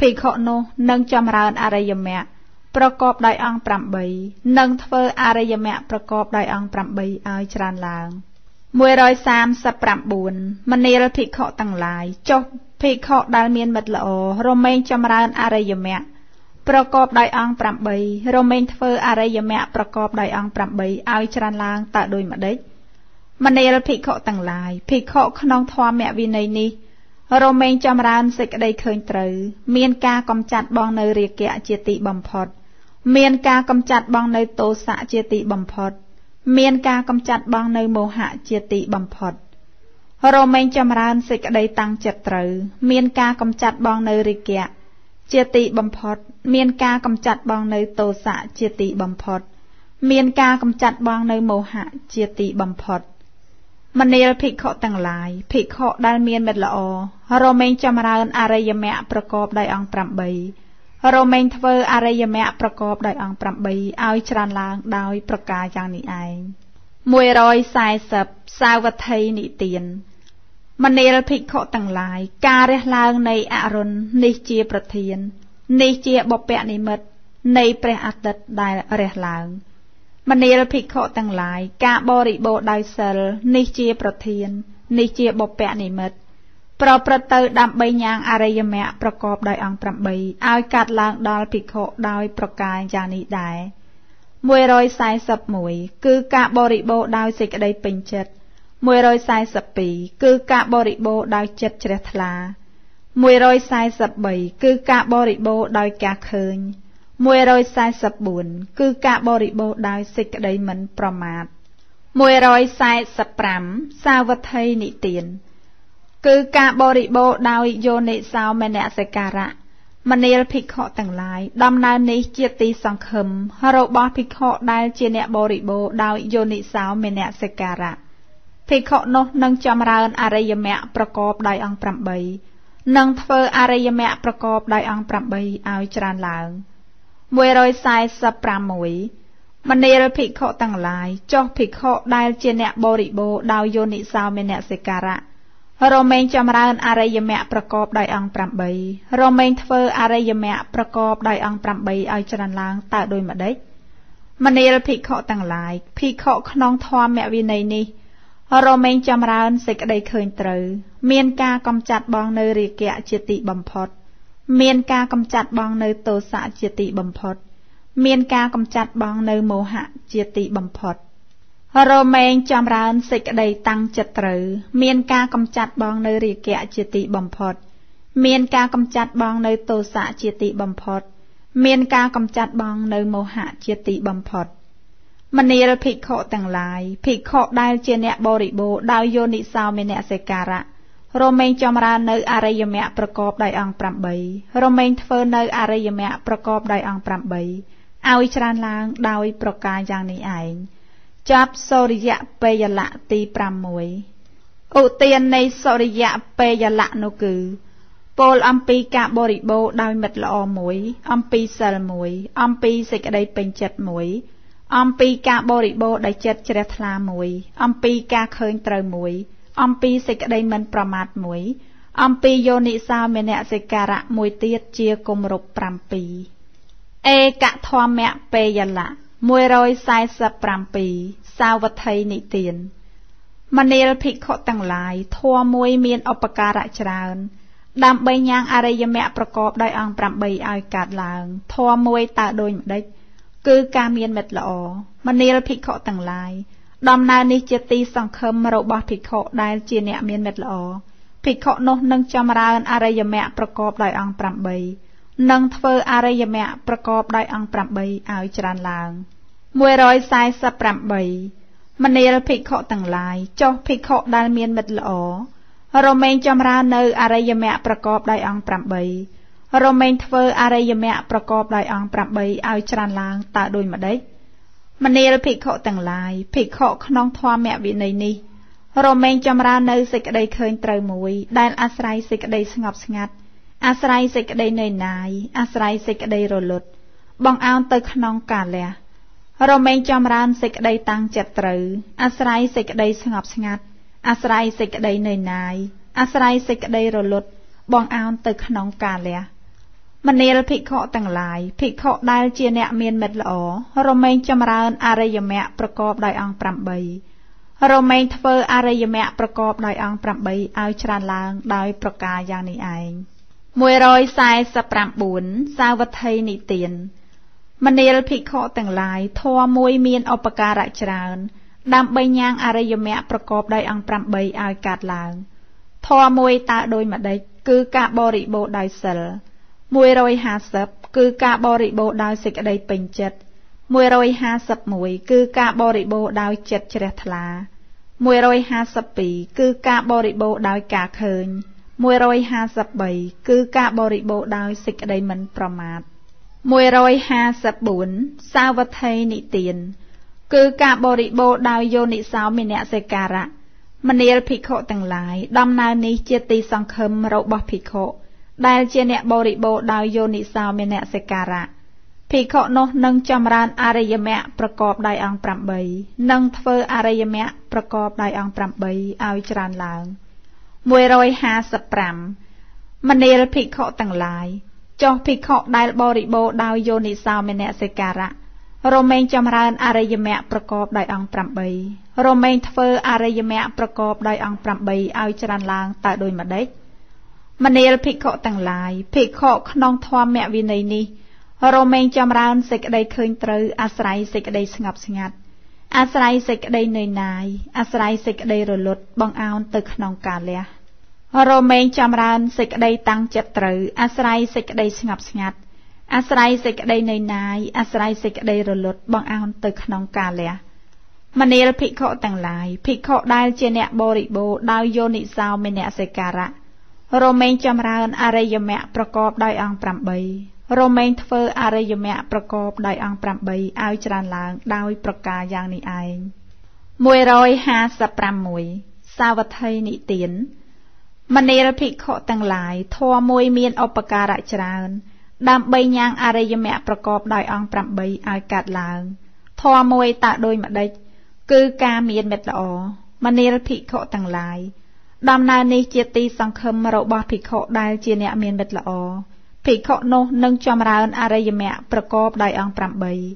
ភិក្ខុនោះនឹងចម្រើនអរិយមគ្គប្រកបដោយអង្គ8និងធ្វើអរិយមគ្គប្រកបដោយអង្គ8ឲ្យច្រើនឡើង139មនាលភិក្ខុទាំងឡាយចុះភិក្ខុដែលមានមិត្តល្អរមែងចម្រើនអរិយមគ្គ ប្រកបដោយអង្គ8រមែងធ្វើអរិយមគ្គប្រកបដោយអង្គ8ឲ្យច្រើនឡើងតើដូចម្ដេចមនាលភិក្ខុទាំងឡាយភិក្ខុក្នុងធម៌វិន័យនេះរមែងចម្រើនសេចក្តីឃើញត្រូវមានការកំចាត់បងនៅរាគៈជាទីបំផុត មានការកំចាត់បងនៅទោសៈជាទីបំផុត មានការកំចាត់បងនៅមោហៈជាទីបំផុតរមែងចម្រើនសេចក្តីតាំងចិត្តត្រូវ មានការកំចាត់បងនៅរិគៈ ជាទីបំផុត មានការកំចាត់បងនៅទោសៈជាទីបំផុត មានការកំចាត់បងនៅមោហៈជាទីបំផុតមនាលភិក្ខុទាំងឡាយភិក្ខុដែលមានមិត្តល្អរមែងចម្រើនអរិយមគ្គប្រកបដោយអង្គ8រមែងធ្វើអរិយមគ្គប្រកបដោយអង្គ8ឲ្យច្រើនឡើងដោយប្រការយ៉ាងនេះឯង140សាវត្ថីនិទាន មនាលភិក្ខុទាំងឡាយការរះឡើងនៃអរុណនេះជាប្រធាន នេះជាបពៈនិមិត្តនៃព្រះអាទិត្យដែលរះឡើងមនាលភិក្ខុទាំងឡាយការបរិបូរដោយសិលនេះជាប្រធាន នេះជាបពៈនិមិត្តប្រព្រឹត្តទៅដើម្បីញ៉ាងអរិយមគ្គប្រកបដោយអង្គ8ឲ្យកាត់ឡើងដល់ភិក្ខុដោយប្រការយ៉ាងនេះដែរ141គឺការបរិបូរដោយសេចក្តីពេញចិត្ត 142គឺការបរិបូរដោយចិត្តជ្រះថ្លា143គឺការបរិបូរដោយការឃើញ144គឺការបរិបូរដោយសេចក្តីមិនប្រមាទ145សាវត្ថីនិទាន គឺការបរិបូរដោយយោនិសោមនសិការៈមនាលភិក្ខុទាំងឡាយដំណើរនេះជាទីសង្ឃឹមរបស់ភិក្ខុដែលជាអ្នកបរិបូរដោយយោនិសោមនសិការៈ ភិក្ខុនោះនឹងចម្រើនអរិយមគ្គប្រកបដោយអង្គ8និងធ្វើអរិយមគ្គប្រកបដោយអង្គ8ឲ្យច្រើនឡើង146មនាលភិក្ខុទាំងឡាយចុះភិក្ខុដែលជាអ្នកបរិបូរដោយយោនិសោមនសិការៈរមែងចម្រើនអរិយមគ្គប្រកបដោយអង្គ8រមែងធ្វើអរិយមគ្គប្រកបដោយអង្គ8ឲ្យច្រើនឡើងតើដូចម្ដេចមនាលភិក្ខុទាំងឡាយភិក្ខុក្នុងធម៌វិន័យនេះ រមែងចម្រើនសេចក្តីឃើញត្រូវ មានការកំចាត់បងនៅរាគៈជាទីបំផុត មានការកំចាត់បងនៅទោសៈជាទីបំផុត មានការកំចាត់បងនៅមោហៈជាទីបំផុតរមែងចម្រើនសេចក្តីតាំងចិត្តត្រូវ មានការកំចាត់បងនៅរាគៈជាទីបំផុត មានការកំចាត់បងនៅទោសៈជាទីបំផុត មានការកំចាត់បងនៅមោហៈជាទីបំផុត មនាលភិក្ខុទាំងឡាយភិក្ខុដែលជាអ្នកបរិបូរដោយយោនិសោមេនសិការៈរមែងចម្រើននៅអរិយមគ្គប្រកបដោយអង្គ8រមែងធ្វើនៅអរិយមគ្គប្រកបដោយអង្គ8ឲ្យច្រើនឡើងដោយប្រការយ៉ាងនេះឯងចាប់សូរិយពេយលៈទី6ឧទាននៃសូរិយពេយលៈនោះគឺពោលអំពីការបរិបូរដោយមិត្តល្អមួយ អំពីសិលមួយ អំពីសេចក្តីពេញចិត្តមួយ អំពីការបរិបូរដោយចិត្តជ្រះថ្លាមួយ អំពីការឃើញត្រូវមួយ អំពីសេចក្តីមិនប្រមាទមួយ អំពីយោនិសោមនសិការៈមួយទៀតជាគម្រប់7ឯកធម្មៈពេយលៈ147សាវត្ថីនិទានមនាលភិក្ខុទាំងឡាយធម៌មួយមានឧបការៈច្រើន ដើម្បីញ៉ាងអរិយមគ្គប្រកបដោយអង្គ8ឲ្យកើតឡើងធម៌មួយតើដូចម្ដេច គឺការមានមិត្តល្អមនាលភិក្ខុទាំងឡាយដំណើរនេះជាទីសង្ឃឹមរបស់ភិក្ខុដែលជាអ្នកមានមិត្តល្អភិក្ខុនោះនឹងចម្រើនអរិយមគ្គប្រកបដោយអង្គ8នឹងធ្វើអរិយមគ្គប្រកបដោយអង្គ8ឲ្យច្រើនឡើង148មនាលភិក្ខុទាំងឡាយចុះភិក្ខុដែលមានមិត្តល្អរមែងចម្រើននៅអរិយមគ្គប្រកបដោយអង្គ8 រមែងធ្វើអរិយមគ្គប្រកបដោយអង្គ8ឲ្យច្រើនឡើងតើដូចម្ដេចមនាលភិក្ខុទាំងឡាយភិក្ខុក្នុងធម៌វិន័យនេះរមែងចម្រើននៅសេចក្តីឃើញត្រូវមួយ ដែលអាស្រ័យសេចក្តីស្ងប់ស្ងាត់អាស្រ័យសេចក្តីនឿយណាយអាស្រ័យសេចក្តីរលត់បងអោនទៅក្នុងកាលះរមែងចម្រើនសេចក្តីតាំងចិត្តត្រូវអាស្រ័យសេចក្តីស្ងប់ស្ងាត់អាស្រ័យសេចក្តីនឿយណាយអាស្រ័យសេចក្តីរលត់បងអោនទៅក្នុងកាលះ មនាលភិក្ខុទាំងឡាយភិក្ខុដែលជាអ្នកមានមិត្តល្អរមែងចម្រើនអរិយមគ្គប្រកបដោយអង្គ8រមែងធ្វើអរិយមគ្គប្រកបដោយអង្គ8ឲ្យច្រើនឡើងដោយប្រការយ៉ាងនេះឯង149សាវត្ថីនិទានមនាលភិក្ខុទាំងឡាយធម៌មួយមានឧបការៈច្រើន ដើម្បីញ៉ាងអរិយមគ្គប្រកបដោយអង្គ8ឲ្យកើតឡើងធម៌មួយតើដូចម្ដេចគឺការបរិបូរដោយសិល 150គឺការបរិបូរដោយសេចក្តីពេញចិត្ត151គឺការបរិបូរដោយចិត្តជ្រះថ្លា152គឺការបរិបូរដោយការឃើញ153គឺការបរិបូរដោយសេចក្តីមិនប្រមាទ154សាវត្ថីនិទាន គឺការបរិបូរដោយយោនិសោមនសិការៈមនាលភិក្ខុទាំងឡាយដំណើរនេះជាទីសង្ឃឹមរបស់ភិក្ខុ ដែលជាអ្នកបរិបូរដោយយោនិសោមនសិការៈភិក្ខុនោះនឹងចម្រើនអរិយមគ្គប្រកបដោយអង្គ8និងធ្វើអរិយមគ្គប្រកបដោយអង្គ8ឲ្យច្រើនឡើង155មនាលភិក្ខុទាំងឡាយចុះភិក្ខុដែលបរិបូរដោយយោនិសោមនសិការៈរមែងចម្រើនអរិយមគ្គប្រកបដោយអង្គ8រមែងធ្វើអរិយមគ្គប្រកបដោយអង្គ8ឲ្យច្រើនឡើងតើដូចម្ដេច មនាលភិក្ខុទាំងឡាយភិក្ខុក្នុងធម្មវិន័យនេះរមែងចម្រើនសេចក្តីឃើញត្រូវអាស្រ័យសេចក្តីស្ងប់ស្ងាត់អាស្រ័យសេចក្តីនឿយណាយអាស្រ័យសេចក្តីរលត់បងអោនទៅក្នុងកាលះរមែងចម្រើនសេចក្តីតាំងចិត្តត្រូវអាស្រ័យសេចក្តីស្ងប់ស្ងាត់អាស្រ័យសេចក្តីនៃណាយអាស្រ័យសេចក្តីរលត់បងអោនទៅក្នុងកាលះមនាលភិក្ខុទាំងឡាយភិក្ខុដែលជាអ្នកបរិបូរដោយយោនិសោមនសិការៈ រមែងចម្រើនអរិយមគ្គប្រកបដោយអង្គ8រមែងធ្វើអរិយមគ្គប្រកបដោយអង្គ8ឲ្យច្រើនឡើងដោយប្រការយ៉ាងនេះឯង156សាវត្ថីនិទានមនាលភិក្ខុទាំងឡាយធម៌មួយមានឧបការៈច្រើន ដើម្បីញ៉ាងអរិយមគ្គប្រកបដោយអង្គ8ឲ្យកើតឡើងធម៌មួយតើដូចម្ដេចគឺការមានមិត្តល្អមនាលភិក្ខុទាំងឡាយ ដំណើរនេះជាទីសង្ឃឹមរបស់ភិក្ខុដែលជាអ្នកមានមិត្តល្អភិក្ខុនោះនឹងចម្រើនអរិយមគ្គប្រកបដោយអង្គ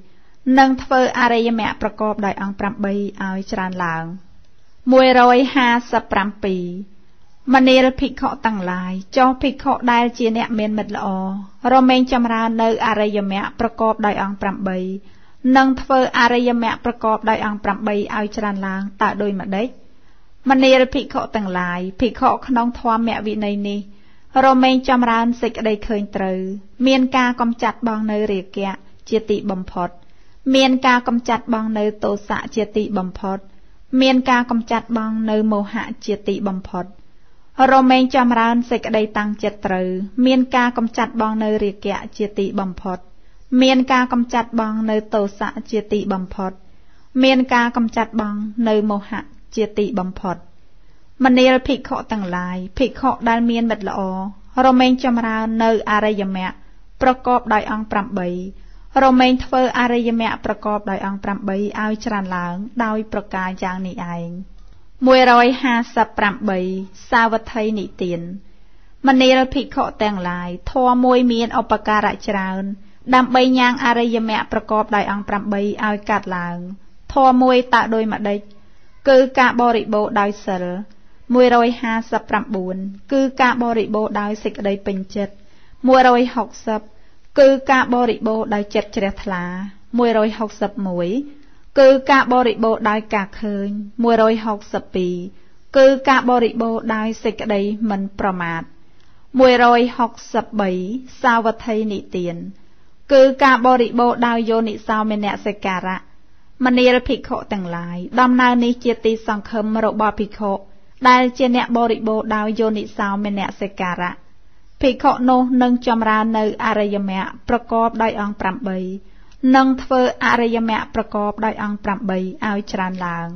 8និងធ្វើអរិយមគ្គប្រកបដោយអង្គ8ឲ្យច្រើនឡើង157មនាលភិក្ខុទាំងឡាយចុះភិក្ខុដែលជាអ្នកមានមិត្តល្អរមែងចម្រើននៅអរិយមគ្គប្រកបដោយអង្គ8និងធ្វើអរិយមគ្គប្រកបដោយអង្គ8ឲ្យច្រើនឡើងតើដូចម្ដេច មនាលភិក្ខុទាំងឡាយភិក្ខុក្នុងធម៌វិន័យនេះរមែងចម្រើនសេចក្តីឃើញត្រូវ មានការកំចាត់បងនៅរាគៈជាទីបំផុត មានការកំចាត់បងនៅទោសៈជាទីបំផុត មានការកំចាត់បងនៅមោហៈជាទីបំផុត រមែងចម្រើនសេចក្តីតាំងចិត្តត្រូវ មានការកំចាត់បងនៅរាគៈជាទីបំផុត មានការកំចាត់បងនៅទោសៈជាទីបំផុត មានការកំចាត់បងនៅមោហៈ ជាទីបំផុតមនាលភិក្ខុទាំងឡាយភិក្ខុដែលមានមិត្តល្អរមែងចម្រើននៅអរិយមគ្គប្រកបដោយអង្គ8រមែងធ្វើអរិយមគ្គប្រកបដោយអង្គ8ឲ្យច្រើនឡើងដោយប្រការយ៉ាងនេះឯង158សាវត្ថីនិទានមនាលភិក្ខុទាំងឡាយធម៌មួយមានឧបការៈច្រើន ដើម្បីញ៉ាងអរិយមគ្គប្រកបដោយអង្គ8ឲ្យកាត់ឡើងធម៌មួយតើដោយម្ដេច គឺការបរិបូរដោយសិល159គឺការបរិបូរដោយសេចក្តីពេញចិត្ត160គឺការបរិបូរដោយចិត្តជ្រះថ្លា161គឺការបរិបូរដោយការឃើញ162គឺការបរិបូរដោយសេចក្តីមិនប្រមាទ163សាវត្ថីនិទានគឺការបរិបូរដោយយោនិសោមនសិការៈ មនាលភិក្ខុទាំងឡាយដំណើរនេះជាទីសង្ឃឹមរបស់ភិក្ខុដែលជាអ្នកបរិបូរដោយយោនិសោមនសិការៈភិក្ខុនោះនឹងចម្រើននៅអរិយមគ្គប្រកបដោយអង្គ8និងធ្វើអរិយមគ្គប្រកបដោយអង្គ8ឲ្យច្រើនឡើង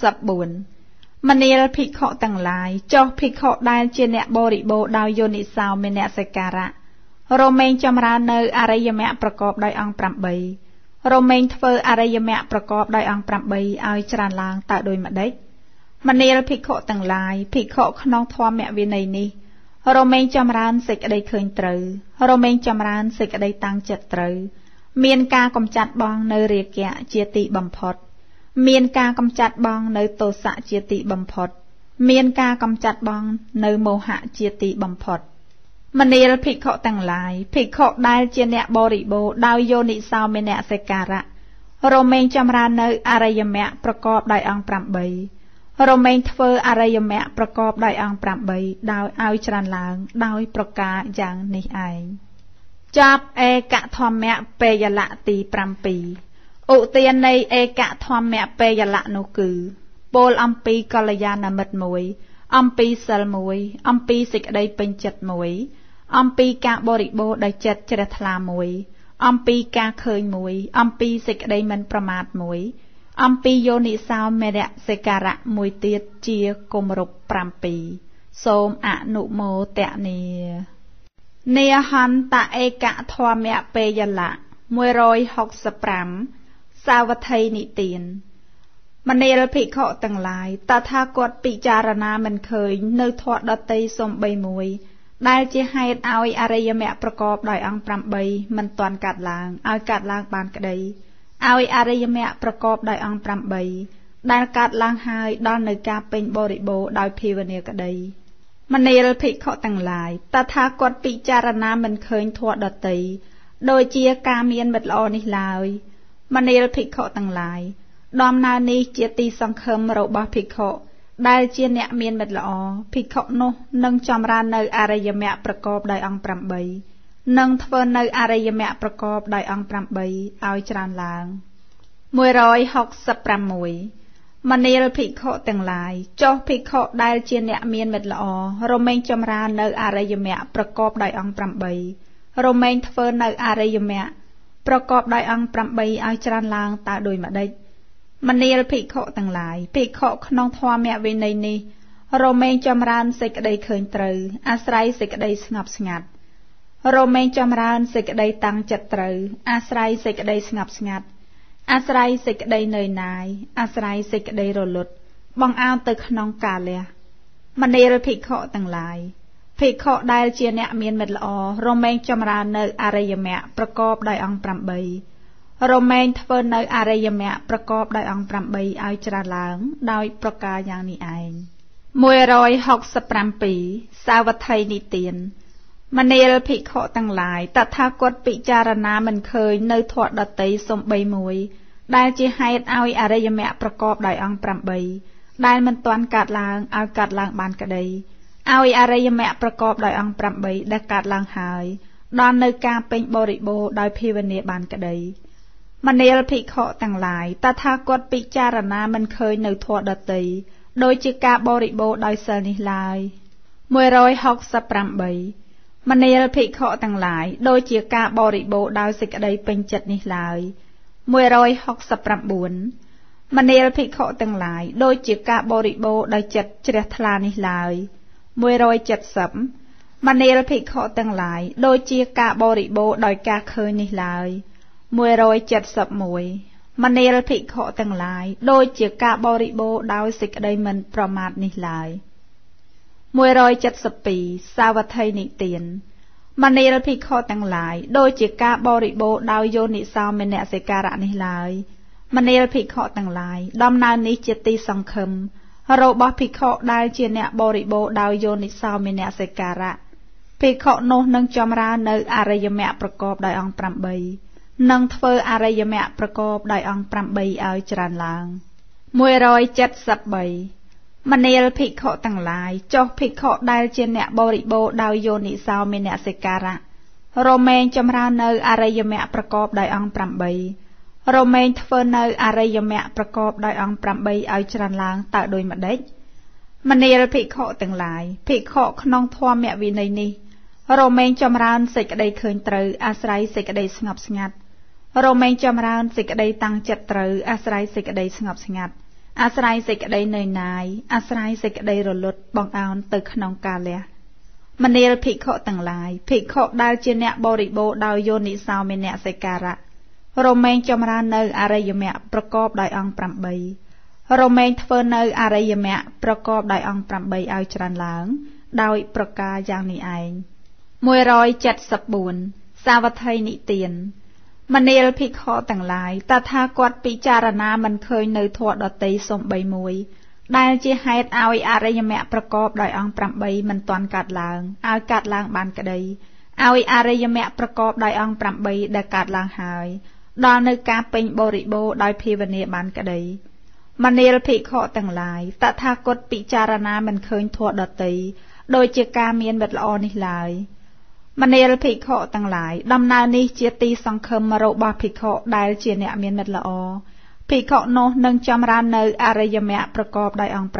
164មនាលភិក្ខុទាំងឡាយចុះភិក្ខុដែលជាអ្នកបរិបូរដោយយោនិសោមនសិការៈរមែងចម្រើននៅអរិយមគ្គប្រកបដោយអង្គ8 រមែងធ្វើអរិយមគ្គប្រកបដោយអង្គ8ឲ្យច្រើនឡើងតើដោយម្ដេចមនាលភិក្ខុទាំងឡាយភិក្ខុក្នុងធម្មវិន័យនេះរមែងចម្រើនសេចក្តីឃើញត្រូវរមែងចម្រើនសេចក្តីតាំងចិត្តត្រូវមានការកំចាត់បងនៅរាគៈជាទីបំផុត មានការកំចាត់បងនៅទោសៈជាទីបំផុត មានការកំចាត់បងនៅមោហៈជាទីបំផុត មនាលភិក្ខុទាំងឡាយភិក្ខុដែលជាអ្នកបរិបូរដោយយោនិសោមនសិការៈរមែងចម្រើននៅអរិយមគ្គប្រកបដោយអង្គ8រមែងធ្វើអរិយមគ្គប្រកបដោយអង្គ8ដោយឲ្យច្រើនឡើង ដោយប្រការយ៉ាងនេះឯងចប់ឯកធម្មៈពេយលៈទី7ឧទាននៃឯកធម្មៈពេយលៈនោះគឺពោលអំពីកល្យាណមិត្តមួយអំពីសិលមួយអំពីសេចក្តីពេញចិត្តមួយ អំពីការបរិបូរដោយចិត្តជ្រះថ្លាមួយ អំពីការឃើញមួយ អំពីសេចក្តីមិនប្រមាទមួយ អំពីយោនិសោមរៈសេការៈមួយទៀតជាគម្រប់7សូមអនុមោទនីនេហន្តឯកធម្មៈពេយលៈ165សាវត្ថីនិទានមនាលភិក្ខុទាំងឡាយតថាគាត់ពិចារណាមិនឃើញ នៅធម៌ដតីសំបីមួយ ដែលជាហេតុឲ្យអរិយមគ្គប្រកបដោយអង្គ8មិនទាន់កាត់ឡើងឲ្យកាត់ឡើងបានក្តីឲ្យអរិយមគ្គប្រកបដោយអង្គ8ដែលកើតឡើងហើយដល់នៅការពេញបរិបូរដោយភាវនាក្តីមនាលភិក្ខុទាំងឡាយតថាគាត់ពិចារណាមិនឃើញធម៌ដតីដូចជាការមានមិត្តល្អនេះឡើយមនាលភិក្ខុទាំងឡាយដំណើរនេះជាទីសង្ឃឹមរបស់ភិក្ខុ ដែលជាអ្នកមានមិត្តល្អភិក្ខុនោះនឹងចម្រើននៅអរិយមគ្គប្រកបដោយអង្គ8និងធ្វើនៅអរិយមគ្គប្រកបដោយអង្គ8ឲ្យច្រើនឡើង166មនាលភិក្ខុទាំងឡាយចុះភិក្ខុដែលជាអ្នកមានមិត្តល្អរមែងចម្រើននៅអរិយមគ្គប្រកបដោយអង្គ8រមែងធ្វើនៅអរិយមគ្គប្រកបដោយអង្គ8ឲ្យច្រើនឡើងតើដោយម្ដេច មនាលភិក្ខុទាំងឡាយភិក្ខុក្នុងធម៌វិន័យនេះរមែងចម្រើនសេចក្តីឃើញត្រូវអាស្រ័យសេចក្តីស្ងប់ស្ងាត់រមែងចម្រើនសេចក្តីតាំងចិត្តត្រូវអាស្រ័យសេចក្តីស្ងប់ស្ងាត់អាស្រ័យសេចក្តីនឿយណាយអាស្រ័យសេចក្តីរលត់បងអោនទៅក្នុងកាលះមនាលភិក្ខុទាំងឡាយភិក្ខុដែលជាអ្នកមានមិត្តល្អរមែងចម្រើននៅអរិយមគ្គប្រកបដោយអង្គ8 រមែងធ្វើនៅអរិយមគ្គប្រកបដោយអង្គ8ឲ្យច្រើនឡើង ដោយប្រការយ៉ាងនេះឯង167សាវត្ថីនិទានមនាលភិក្ខុទាំងឡាយតថាគតពិចារណាមិនឃើញនៅធម៌ដតីសំបីមួយដែលជាហេតុឲ្យអរិយមគ្គប្រកបដោយអង្គ8ដែលមិនទាន់កាត់ឡើងឲ្យកាត់ឡើងបានក្តីឲ្យអរិយមគ្គប្រកបដោយអង្គ8ដែលកាត់ឡើងហើយដល់នៅការពេញបរិបូរដោយភាវនាបានក្តី មនាលភិក្ខុទាំងឡាយតថាគតពិចារណាមិនឃើញនៅធម៌ដតីដោយជាការបរិបូរដោយសិលនេះឡើយ168មនាលភិក្ខុទាំងឡាយដូចជាការបរិបូរដោយសេចក្តីពេញចិត្តនេះឡើយ169មនាលភិក្ខុទាំងឡាយដូចជាការបរិបូរដោយចិត្តជ្រះថ្លានេះឡើយ170មនាលភិក្ខុទាំងឡាយដូចជាការបរិបូរដោយការឃើញនេះឡើយ171 មនាលភិក្ខុទាំងឡាយដូចជាការបរិបូរដោយសេចក្តីមិនប្រមាទនេះឡើយ172សាវត្ថីនិទានមនាលភិក្ខុទាំងឡាយដូចជាការបរិបូរដោយយោនិសោមនសិការៈនេះឡើយមនាលភិក្ខុទាំងឡាយដំណើរនេះជាទីសង្ឃឹមរបស់ភិក្ខុដែលជាអ្នកបរិបូរដោយយោនិសោមនសិការៈភិក្ខុនោះនឹងចម្រើននៅអរិយមគ្គប្រកបដោយអង្គ8 នឹងធ្វើអរិយមគ្គប្រកបដោយអង្គ8ឲ្យច្រើនឡើង173មនាលភិក្ខុទាំងឡាយចុះភិក្ខុដែលជាអ្នកបរិបូរដោយយោនិសោមេនសិការៈរមែងចម្រើននៅអរិយមគ្គប្រកបដោយអង្គ8រមែងធ្វើនៅអរិយមគ្គប្រកបដោយអង្គ8ឲ្យច្រើនឡើងតើដូចម្ដេចមនាលភិក្ខុទាំងឡាយភិក្ខុក្នុងធម៌វិន័យនេះរមែងចម្រើនសេចក្តីឃើញត្រូវអាស្រ័យសេចក្តីស្ងប់ស្ងាត់ រមែងចម្រើនសេចក្តីតាំងចិត្តត្រូវអាស្រ័យសេចក្តីស្ងប់ស្ងាត់អាស្រ័យសេចក្តីនឿយណាយអាស្រ័យសេចក្តីរលត់បងអោនទៅក្នុងកាលះមនាលភិក្ខុទាំងឡាយភិក្ខុដែលជាអ្នកបរិបូរដោយយោនិសោមេនសិការៈរមែងចម្រើននៅអរិយមគ្គប្រកបដោយអង្គ8រមែងធ្វើនៅអរិយមគ្គប្រកបដោយអង្គ8ឲ្យច្រើនឡើង ដោយប្រការយ៉ាងនេះឯង174សាវត្ថីនិទាន មនាលភិក្ខុទាំងឡាយតថាគាត់ពិចារណាមិនឃើញនៅធម៌ដតីសំបីមួយដែលជាហេតុឲ្យអរិយមគ្គប្រកបដោយអង្គ8មិនទាន់កាត់ឡើងឲ្យកាត់ឡើងបានក្តីឲ្យអរិយមគ្គប្រកបដោយអង្គ8ដែលកាត់ឡើងហើយដល់នៅការពេញបរិបូរដោយភាវនាបានក្តីមនាលភិក្ខុទាំងឡាយតថាគតពិចារណាមិនឃើញធម៌ដតីដូចជាការមានមិត្តល្អនេះឡើយ មនាលភិក្ខុទាំងឡាយដំណើរនេះជាទីសង្ឃឹមរបស់ភិក្ខុដែលជាអ្នកមានមិត្តល្អភិក្ខុនោះនឹងចម្រើននៅអរិយមគ្គប្រកបដោយអង្គ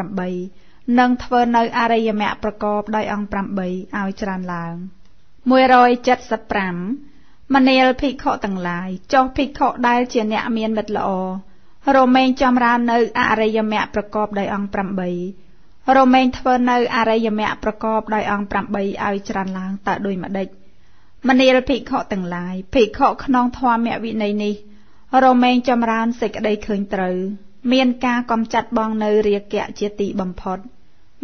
8និងធ្វើនៅអរិយមគ្គប្រកបដោយអង្គ8ឲ្យច្រើនឡើង175មនាលភិក្ខុទាំងឡាយចុះភិក្ខុដែលជាអ្នកមានមិត្តល្អរមែងចម្រើននៅអរិយមគ្គប្រកបដោយអង្គ8 រមែងធ្វើនៅអរិយមគ្គប្រកបដោយអង្គ8ឲ្យច្រើនឡើងតើដូចម្ដេចមនាលភិក្ខុទាំងឡាយភិក្ខុក្នុងធម៌វិន័យនេះ រមែងចម្រើនសេចក្តីឃើញត្រូវមានការកំចាត់បងនៅរាគៈជាទីបំផុត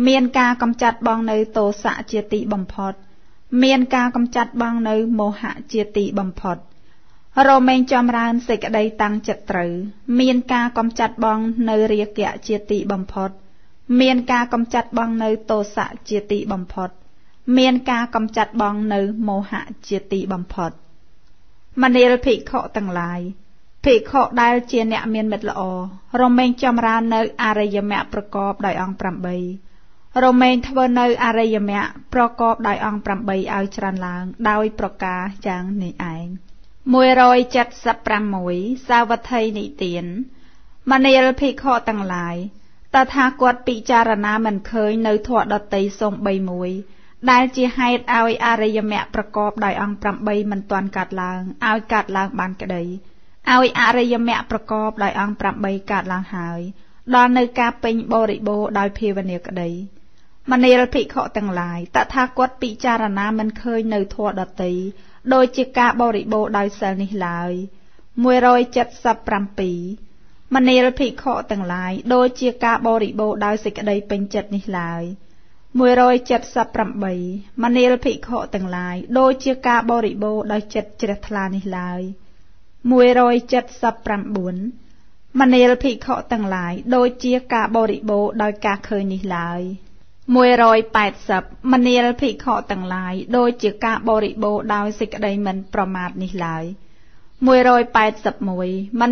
មានការកំចាត់បងនៅទោសៈជាទីបំផុត មានការកំចាត់បងនៅមោហៈជាទីបំផុតរមែងចម្រើនសេចក្តីតាំងចិត្តត្រូវ មានការកំចាត់បងនៅរាគៈជាទីបំផុត មានការកំចាត់បងនៅទោសៈជាទីបំផុត មានការកំចាត់បងនៅមោហៈជាទីបំផុតមនាលភិក្ខុទាំងឡាយភិក្ខុដែលជាអ្នកមានមិត្តល្អរមែងចម្រើននៅអរិយមគ្គប្រកបដោយអង្គ8រមែងធ្វើនៅអរិយមគ្គប្រកបដោយអង្គ8ឲ្យច្រើនឡើង ដោយប្រការយ៉ាងនេះឯង176សាវត្ថីនិទានមនាលភិក្ខុទាំងឡាយ តថាគាត់ពិចារណាមិនឃើញនៅធម៌ដតីសំបីមួយដែលជាហេតុឲ្យអរិយមគ្គប្រកបដោយអង្គ8មិនទាន់កាត់ឡើងឲ្យកាត់ឡើងបានក្តីឲ្យអរិយមគ្គប្រកបដោយអង្គ8កាត់ឡើងហើយដល់នៅការពេញបរិបូរដោយភាវនាក្តីមនាលភិក្ខុទាំងឡាយតថាគាត់ពិចារណាមិនឃើញនៅធម៌ដតីដោយជាការបរិបូរដោយសិលនេះឡើយ177 មនាលភិក្ខុទាំងឡាយដូចជាការបរិបូរដោយសេចក្តីពេញចិត្តនេះឡើយ178មនាលភិក្ខុទាំងឡាយដូចជាការបរិបូរដោយចិត្តជ្រះថ្លានេះឡើយ179មនាលភិក្ខុទាំងឡាយដូចជាការបរិបូរដោយការឃើញនេះឡើយ180មនាលភិក្ខុទាំងឡាយដូចជាការបរិបូរដោយសេចក្តីមិនប្រមាទនេះឡើយ181 ម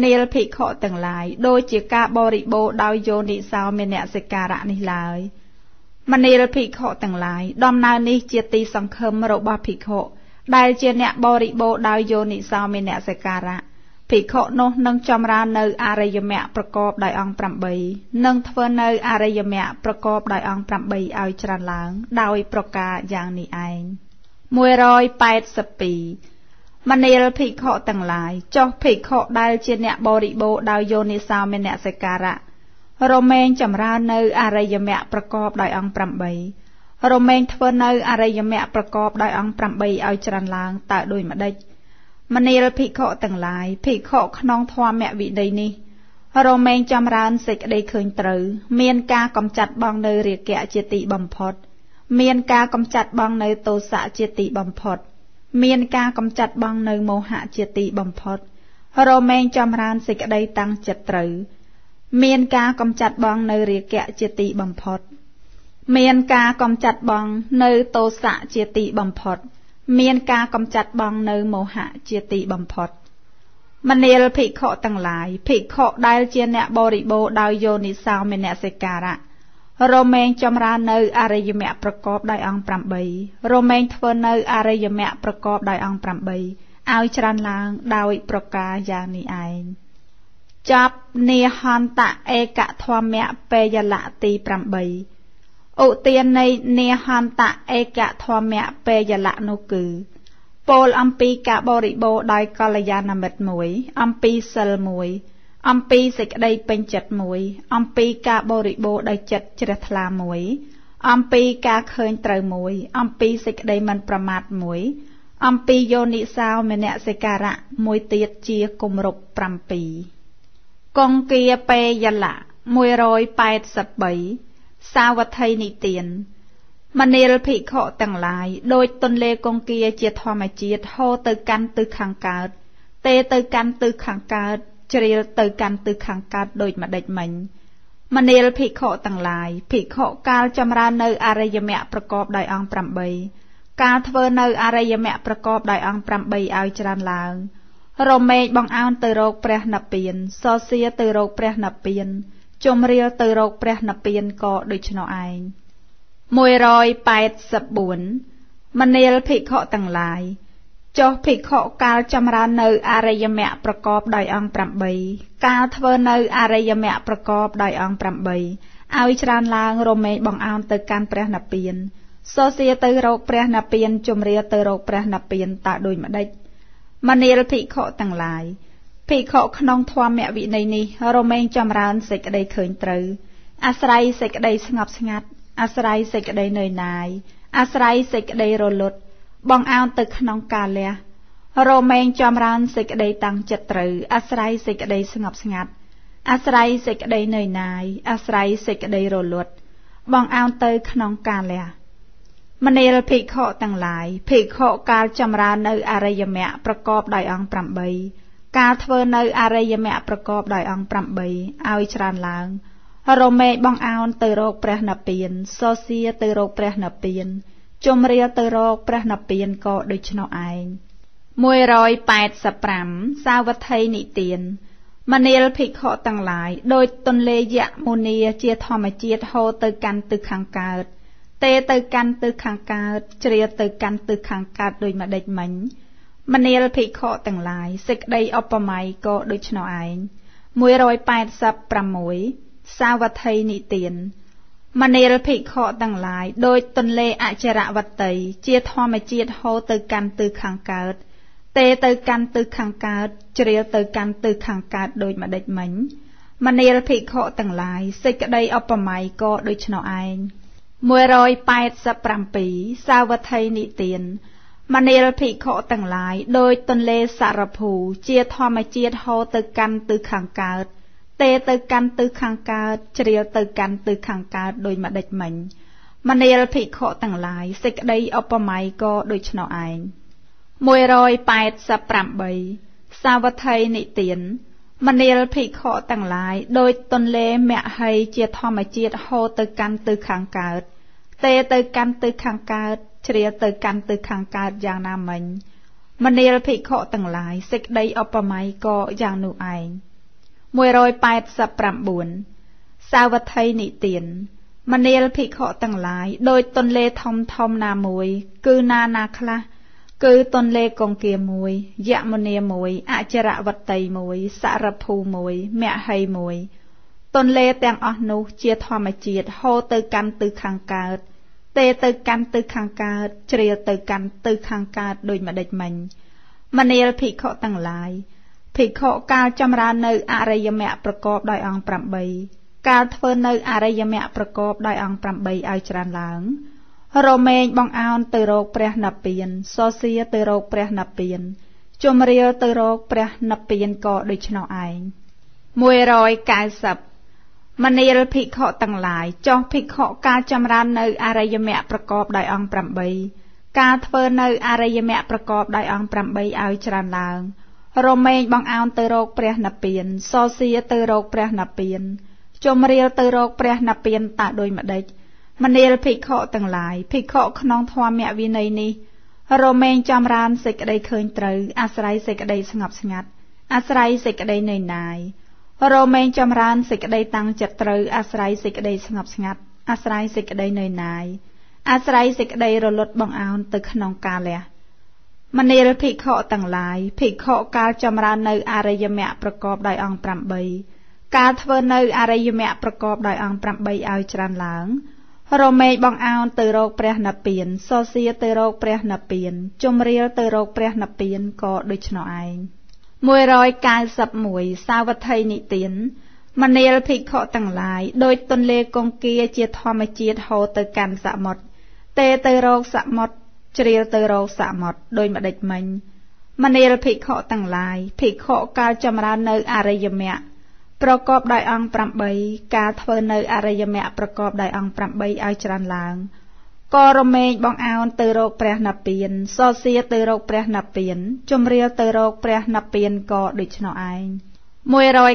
នាលភិក្ខុទាំងឡាយដូចជាការបរិបូរដោយយោនិសោមនសិការៈនេះឡើយមនាលភិក្ខុទាំងឡាយដំណើរនេះជាទីសង្ឃឹមរបស់ភិក្ខុដែលជាអ្នកបរិបូរដោយយោនិសោមនសិការៈភិក្ខុនោះនឹងចម្រើននៅអរិយមគ្គប្រកបដោយអង្គ8និងធ្វើនៅអរិយមគ្គប្រកបដោយអង្គ8ឲ្យច្រើនឡើង ដោយប្រការយ៉ាងនេះឯង182 មនាលភិក្ខុទាំងឡាយចុះភិក្ខុដែលជាអ្នកបរិបូរដោយយោនិសោមនសិការៈរមែងចម្រើននៅអរិយមគ្គប្រកបដោយអង្គ8រមែងធ្វើនៅអរិយមគ្គប្រកបដោយអង្គ8ឲ្យច្រើនឡើងតើដូចម្ដេចមនាលភិក្ខុទាំងឡាយភិក្ខុក្នុងធម៌វិន័យនេះរមែងចម្រើនសេចក្តីឃើញត្រូវ មានការកំចាត់បងនៅរាគៈជាទីបំផុត មានការកំចាត់បងនៅទោសៈជាទីបំផុត មានការកំចាត់បងនៅមោហៈជាទីបំផុត រមែងចម្រើនសេចក្តីតាំងចិត្តត្រូវ មានការកំចាត់បងនៅរាគៈជាទីបំផុត មានការកំចាត់បងនៅទោសៈជាទីបំផុត មានការកំចាត់បងនៅមោហៈជាទីបំផុតមនាលភិក្ខុទាំងឡាយភិក្ខុដែលជាអ្នកបរិបូរដោយយោនិសោមនសិការៈ រមែងចម្រើននៅអរិយមគ្គប្រកបដោយអង្គ8រមែងធ្វើនៅអរិយមគ្គប្រកបដោយអង្គ8ឲ្យច្រើនឡើងដោយប្រការយ៉ាងនេះឯងចាប់នេហន្តឯកធម្មៈពេយលៈទី8ឧទាននៃនេហន្តឯកធម្មៈពេយលៈនោះគឺពោលអំពីការបរិបូរដោយកល្យាណមិត្តមួយអំពីសិលមួយ អំពីសេចក្តីពេញចិត្តមួយ អំពីការបរិបូរដោយចិត្តជ្រះថ្លាមួយ អំពីការឃើញត្រូវមួយ អំពីសេចក្តីមិនប្រមាទមួយ អំពីយោនិសោមនសិការៈមួយទៀតជាគម្រប់7កងគាពេយលៈ183សាវត្ថីនិទានមនាលភិក្ខុទាំងឡាយដោយទន្លេកង្គាជាធម្មជាតិហូរទៅកាន់ទិសខាងកើត ទេទៅកាន់ទិសខាងកើត ជ្រៀលទៅកាន់ទិសខាងកើតដូចម្ដេចមិញមនាលភិក្ខុទាំងឡាយភិក្ខុកាលចម្រើននៅអរិយមគ្គប្រកបដោយអង្គ8កាលធ្វើនៅអរិយមគ្គប្រកបដោយអង្គ8ឲ្យច្រើនឡើងរមែងបងអោនទៅរកព្រះនិព្វានសរសៀទៅរកព្រះនិព្វានជំរាលទៅរកព្រះនិព្វានក៏ដូច្នោះឯង184មនាលភិក្ខុទាំងឡាយ ចុះភិក្ខុកាលចម្រើននៅអរិយមគ្គប្រកបដោយអង្គ8កាលធ្វើនៅអរិយមគ្គប្រកបដោយអង្គ8ឲ្យច្រើនឡើងរមែងបងអោនទៅកាន់ព្រះនិព្វានសរសៀទៅរកព្រះនិព្វានជំរាលទៅរកព្រះនិព្វានតើដូចម្ដេចមនាលភិក្ខុទាំងឡាយភិក្ខុក្នុងធម៌វិន័យនេះរមែងចម្រើនសេចក្តីឃើញត្រូវអាស្រ័យសេចក្តីស្ងប់ស្ងាត់អាស្រ័យសេចក្តីនឿយណាយអាស្រ័យសេចក្តីរលត់ បងអោនទៅក្នុងកាលះរមែងចំរើនសេចក្តីតាំងចិត្តត្រូវអាស្រ័យសេចក្តីស្ងប់ស្ងាត់អាស្រ័យសេចក្តីនឿយណាយអាស្រ័យសេចក្តីរលត់បងអោនទៅក្នុងកាលះមនាលភិក្ខុទាំងឡាយភិក្ខុកាលចម្រើននៅអរិយមគ្គប្រកបដោយអង្គ8កាលធ្វើនៅអរិយមគ្គប្រកបដោយអង្គ8ឲ្យច្រើនឡើងរមែកបងអោនទៅរកព្រះនិព្វានសរសៀទៅរកព្រះនិព្វាន ជំរាលទៅរកព្រះនិព្វានក៏ដូច្នោះឯង185សាវត្ថីនិទានមនាលភិក្ខុទាំងឡាយដោយទន្លេយមុនីជាធម្មជាតិហូរទៅកាន់ទិសខាងកើតទេទៅកាន់ទិសខាងកើតជ្រាលទៅកាន់ទិសខាងកើតដូចម្ដេចមិញមនាលភិក្ខុទាំងឡាយសេចក្តីឧបមាក៏ដូច្នោះឯង186សាវត្ថីនិទាន មនាលភិក្ខុទាំងឡាយដោយទន្លេអចរវតី ជាធម្មជាតិហូរទៅកាន់ទិសខាងកើត ទេទៅកាន់ទិសខាងកើតជ្រាលទៅកាន់ទិសខាងកើតដូចម្ដេចមិញមនាលភិក្ខុទាំងឡាយសេចក្តីឧបមាក៏ដូច្នោះឯង187សាវត្ថីនិទានមនាលភិក្ខុទាំងឡាយដោយទន្លេសារភូជាធម្មជាតិហូរទៅកាន់ទិសខាងកើត ទេទៅកាន់ទិសខាងកើតជ្រាលទៅកាន់ទិសខាងកើតដោយម្ដេចមិញមនាលភិក្ខុទាំងឡាយសេចក្តីឧបមាក៏ដូច្នោះឯង188សាវត្ថីនិទានមនាលភិក្ខុទាំងឡាយដោយទន្លេមហីជាធម្មជាតិហូរទៅកាន់ទិសខាងកើតទេទៅកាន់ទិសខាងកើតជ្រាលទៅកាន់ទិសខាងកើតយ៉ាងណាមិញមនាលភិក្ខុទាំងឡាយសេចក្តីឧបមាក៏យ៉ាងនោះឯង 189សាវត្ថីនិទានមនាលភិក្ខុទាំងឡាយដោយទន្លេធំធំណាមួយ គឺណាណាខ្លះគឺទន្លេកង្គាមួយយមនាមួយអចរវតីមួយសារភូមួយមហីមួយទន្លេទាំងអស់នោះជាធម្មជាតិហូរទៅកាន់ទិសខាងកើតទេទៅកាន់ទិសខាងកើតជ្រាលទៅកាន់ទិសខាងកើតដូចម្ដេចមិញមនាលភិក្ខុទាំងឡាយ ភិក្ខុកាលចម្រើននៅអរិយមគ្គប្រកបដោយអង្គ8កាលធ្វើនៅអរិយមគ្គប្រកបដោយអង្គ8ឲ្យច្រើនឡើងរមែងបងអោនទៅរកព្រះនិព្វានសសៀទៅរកព្រះនិព្វានជំរាលទៅរកព្រះនិព្វានក៏ដូច្នោះឯង190មនាលភិក្ខុទាំងឡាយចោះភិក្ខុការចម្រើននៅអរិយមគ្គប្រកបដោយអង្គ8ការធ្វើនៅអរិយមគ្គប្រកបដោយអង្គ8ឲ្យច្រើនឡើង រមែងបងអោនទៅរកព្រះនិព្វានសសៀទៅរកព្រះនិព្វានជំរាលទៅរកព្រះនិព្វានតើដូចម្ដេចមនាលភិក្ខុទាំងឡាយភិក្ខុក្នុងធម្មវិន័យនេះរមែងចំរានសេចក្តីឃើញត្រូវអាស្រ័យសេចក្តីស្ងប់ស្ងាត់អាស្រ័យសេចក្តីនឿយណាយរមែងចំរានសេចក្តីតាំងចិត្តត្រូវអាស្រ័យសេចក្តីស្ងប់ស្ងាត់អាស្រ័យសេចក្តីនឿយណាយអាស្រ័យសេចក្តីរលត់បងអោនទៅក្នុងកាលៈ មនាលភិក្ខុទាំងឡាយភិក្ខុកាលចម្រើននៅអរិយមគ្គប្រកបដោយអង្គ8ការធ្វើនៅអរិយមគ្គប្រកបដោយអង្គ8ឲ្យច្រើនឡើង រមែកបងអោនទៅរកព្រះនិព្វានសសៀទៅរកព្រះនិព្វានជំរាលទៅរកព្រះនិព្វានក៏ដូច្នោះឯង191សាវត្ថីនិទានមនាលភិក្ខុទាំងឡាយដោយទន្លេកង្គាជាធម្មជាតិហូរទៅកាន់សមុទ្រទេទៅរកសមុទ្រ ជ្រាលទៅរកសមុទ្រដោយម្ដេចមិញមនាលភិក្ខុទាំងឡាយភិក្ខុកាលចម្រើននៅអរិយមគ្គប្រកបដោយអង្គ8ការធ្វើនៅអរិយមគ្គប្រកបដោយអង្គ8ឲ្យច្រើនឡើងក៏រមែងបងអោនទៅរកព្រះនិព្វានសសៀទៅរកព្រះនិព្វានជំរាលទៅរកព្រះនិព្វានក៏ដូច្នោះឯង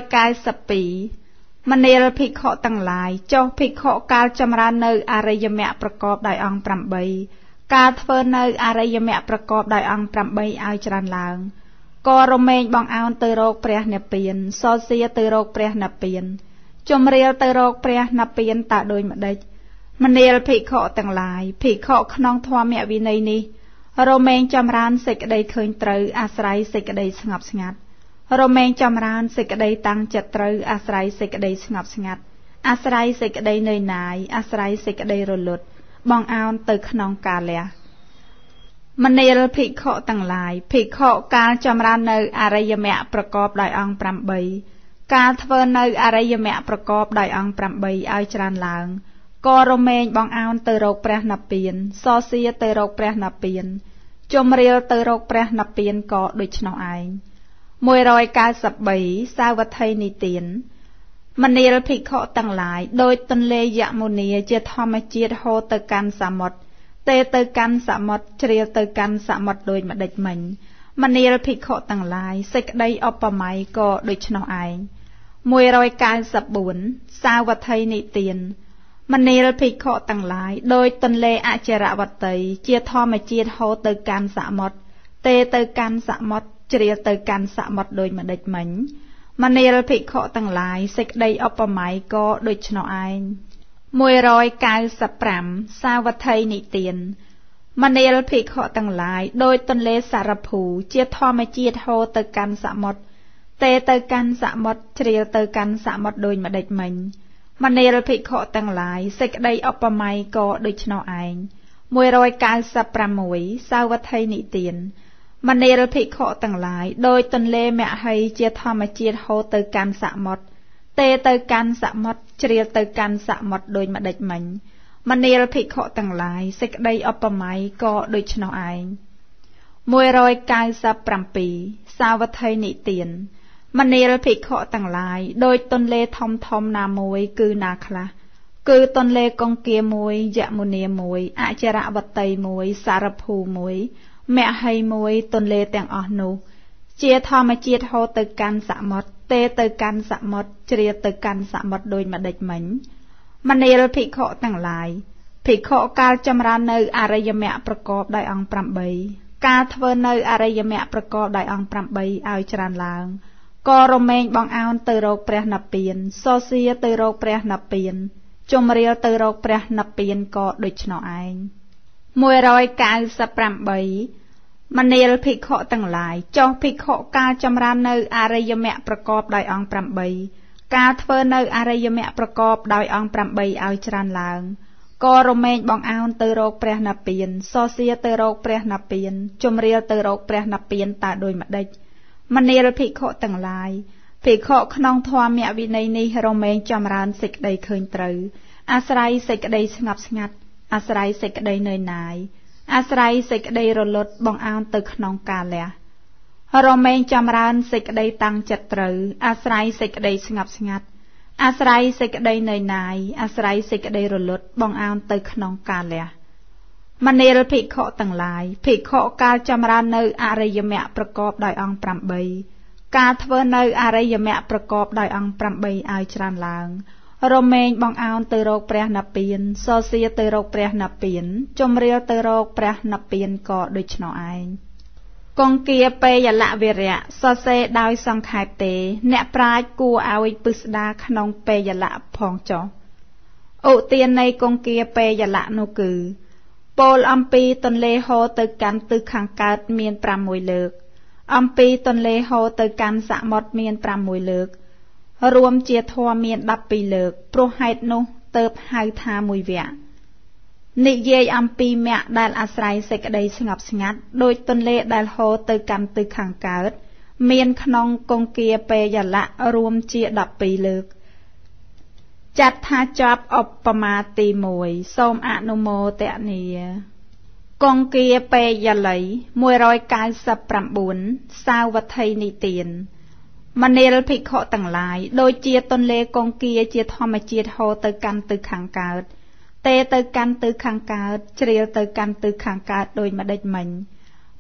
192មនាលភិក្ខុទាំងឡាយចុះភិក្ខុកាលចម្រើននៅអរិយមគ្គប្រកបដោយអង្គ8 ការធ្វើនៅអរិយមគ្គប្រកបដោយអង្គ8ឲ្យច្រើនឡើងក៏រមែងបងអោនទៅរកព្រះនិព្វានសសៀទៅរកព្រះនិព្វានជំរាលទៅរកព្រះនិព្វានតើដូចម្ដេចមនាលភិក្ខុទាំងឡាយភិក្ខុក្នុងធម៌វិន័យនេះរមែងចម្រើនសេចក្តីឃើញត្រូវអាស្រ័យសេចក្តីស្ងប់ស្ងាត់រមែងចម្រើនសេចក្តីតាំងចិត្តត្រូវអាស្រ័យសេចក្តីស្ងប់ស្ងាត់អាស្រ័យសេចក្តីនឿយណាយអាស្រ័យសេចក្តីរលត់ បងអោនទៅក្នុងកាលៈមនាលភិក្ខុទាំងឡាយភិក្ខុកាលចម្រើននៅអរិយមគ្គប្រកបដោយអង្គ8ការធ្វើនៅអរិយមគ្គប្រកបដោយអង្គ8ឲ្យច្រើនឡើងក៏រមែងបងអោនទៅរកព្រះនិព្វានសសៀទៅរកព្រះនិព្វានជំរាលទៅរកព្រះនិព្វានក៏ដូច្នោះឯង193សាវត្ថីនិទាន មនាលភិក្ខុទាំងឡាយដោយទន្លេយមុនីជាធម្មជាតិហូរទៅកាន់សមុទ្រទេទៅកាន់សមុទ្រជ្រាលទៅកាន់សមុទ្រដូចម្ដេចមិញមនាលភិក្ខុទាំងឡាយសេចក្តីឧបមាក៏ដូច្នោះឯង194សាវត្ថីនិទានមនាលភិក្ខុទាំងឡាយដោយទន្លេអចរវតីជាធម្មជាតិហូរទៅកាន់សមុទ្រទេទៅកាន់សមុទ្រជ្រាលទៅកាន់សមុទ្រដូចម្ដេចមិញ មនាលភិក្ខុទាំងឡាយសេចក្តីឧបមាក៏ដូច្នោះឯង195សាវត្ថីនិទានមនាលភិក្ខុទាំងឡាយដោយទន្លេសារភូជាធម្មជាតិហូរទៅកាន់សមុទ្រទេទៅកាន់សមុទ្រជ្រាលទៅកាន់សមុទ្រដូចម្ដេចមិញមនាលភិក្ខុទាំងឡាយសេចក្តីឧបមាក៏ដូច្នោះឯង196សាវត្ថីនិទាន មនាលភិក្ខុទាំងឡាយដោយទន្លេមហីជាធម្មជាតិហូរទៅកាន់សមុទ្រទេទៅកាន់សមុទ្រជ្រាលទៅកាន់សមុទ្រដូចម្ដេចមិញមនាលភិក្ខុទាំងឡាយសេចក្តីឧបមាក៏ដូច្នោះឯង197សាវត្ថីនិទានមនាលភិក្ខុទាំងឡាយដោយទន្លេធំធំណាមួយគឺណាខ្លះគឺទន្លេកង្គាមួយយមុនីមួយអចរវតីមួយសារភូមួយ មហីមួយទន្លេទាំងអស់នោះ ជាធម្មជាតិហូរទៅកាន់សមុទ្រទេ ទៅកាន់សមុទ្រជ្រាបទៅកាន់សមុទ្រដូចម្ដេចមិញមនាលភិក្ខុទាំងឡាយភិក្ខុកាលចម្រើននៅអរិយមគ្គប្រកបដោយអង្គ8ការធ្វើនៅអរិយមគ្គប្រកបដោយអង្គ8ឲ្យច្រើនឡើងក៏រមែងបងអោនទៅរកព្រះនិព្វានសសៀទៅរកព្រះនិព្វានជំរាលទៅរកព្រះនិព្វានក៏ដូច្នោះឯង 198មនាលភិក្ខុទាំងឡាយចុះភិក្ខុកាលចម្រើននៅអរិយមគ្គប្រកបដោយអង្គ8ការធ្វើនៅអរិយមគ្គប្រកបដោយអង្គ8ឲ្យច្រើនឡើងក៏រមែងបងអោនទៅរកព្រះនិព្វានសរសៀទៅរកព្រះនិព្វានជំរាលទៅរកព្រះនិព្វានតើដូចម្ដេចមនាលភិក្ខុទាំងឡាយភិក្ខុក្នុងធម៌វិន័យនេះរមែងចម្រើនសេចក្តីឃើញត្រូវអាស្រ័យសេចក្តីស្ងប់ស្ងាត់ អាស្រ័យសេចក្តីនឿយណាយអាស្រ័យសេចក្តីរលត់បងអោនទៅក្នុងកាលះរមែងចម្រើនសេចក្តីតាំងចិត្តត្រូវអាស្រ័យសេចក្តីស្ងប់ស្ងាត់អាស្រ័យសេចក្តីនឿយណាយអាស្រ័យសេចក្តីរលត់បងអោនទៅក្នុងកាលះមនាលភិក្ខុទាំងឡាយភិក្ខុកាលចម្រើននៅអរិយមគ្គប្រកបដោយអង្គ8ការធ្វើនៅអរិយមគ្គប្រកបដោយអង្គ8ឲ្យច្រើនឡើង រមែងបងអោនទៅរកព្រះនិព្វានសរសៀទៅរកព្រះនិព្វានជំរាលទៅរកព្រះនិព្វានក៏ដូច្នោះឯងកងគាពេយលៈវិរៈសរសេរដោយសង្ខេបទេ អ្នកប្រាជ្ញគួរឲ្យពឹស្ដាក្នុងពេយលៈផងចុះឧទាននៃកងគាពេយលៈនោះគឺពោលអំពីទន្លេហូរទៅកាន់ទិសខាងកើតមាន6លើកអំពីទន្លេហូរទៅកាន់សមុទ្រមាន6លើក រួមជាធម៌មាន12លើកព្រោះហេតុនោះទៅហៅថាមួយវគ្គនិយាយអំពីមគ្គដែលអាស្រ័យសេចក្តីស្ងប់ស្ងាត់ដោយទន្លេដែលហូរទៅកាន់ទិសខាងកើត មានក្នុងគង្គាពេយលៈរួមជា12លើកចាត់ថាចប់ឧបមាទី1សូមអនុមោទនាកង្គាពេយល័យ199សាវត្ថីនិទាន មនាលភិក្ខុទាំងឡាយដូចជាទន្លេកង្គាជាធម្មជាតិហូរទៅកាន់ទិសខាងកើតទេទៅកាន់ទិសខាងកើតជ្រៀលទៅកាន់ទិសខាងកើតដោយម្ដេចមិញ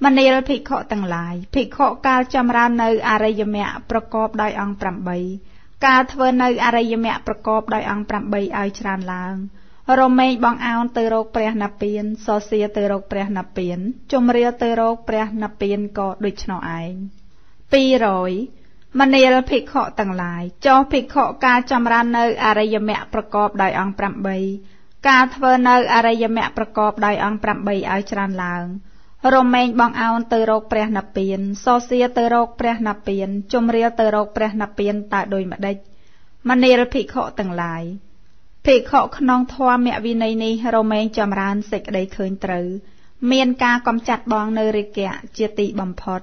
មនាលភិក្ខុទាំងឡាយភិក្ខុកាលចម្រើននៅអរិយមគ្គប្រកបដោយអង្គ8កាលធ្វើនៅអរិយមគ្គប្រកបដោយអង្គ8ឲ្យច្រើនឡើងរមែងបងអោនទៅរកព្រះនិព្វានសរសៀទៅរកព្រះនិព្វានជំរាលទៅរកព្រះនិព្វានក៏ដូច្នោះឯង200 មនាលភិក្ខុទាំងឡាយចោះភិក្ខុកាលចម្រើននៅអរិយមគ្គប្រកបដោយអង្គ8ការធ្វើនៅអរិយមគ្គប្រកបដោយអង្គ8ឲ្យច្រើនឡើងរមែងបងអោនទៅរកព្រះនិព្វានសរសៀទៅរកព្រះនិព្វានជំរាលទៅរកព្រះនិព្វានតើដូចម្ដេចមនាលភិក្ខុទាំងឡាយភិក្ខុក្នុងធម៌វិន័យនេះរមែងចម្រើនសេចក្តីឃើញត្រូវ មានការកំចាត់បងនៅរិកៈជាទីបំផុត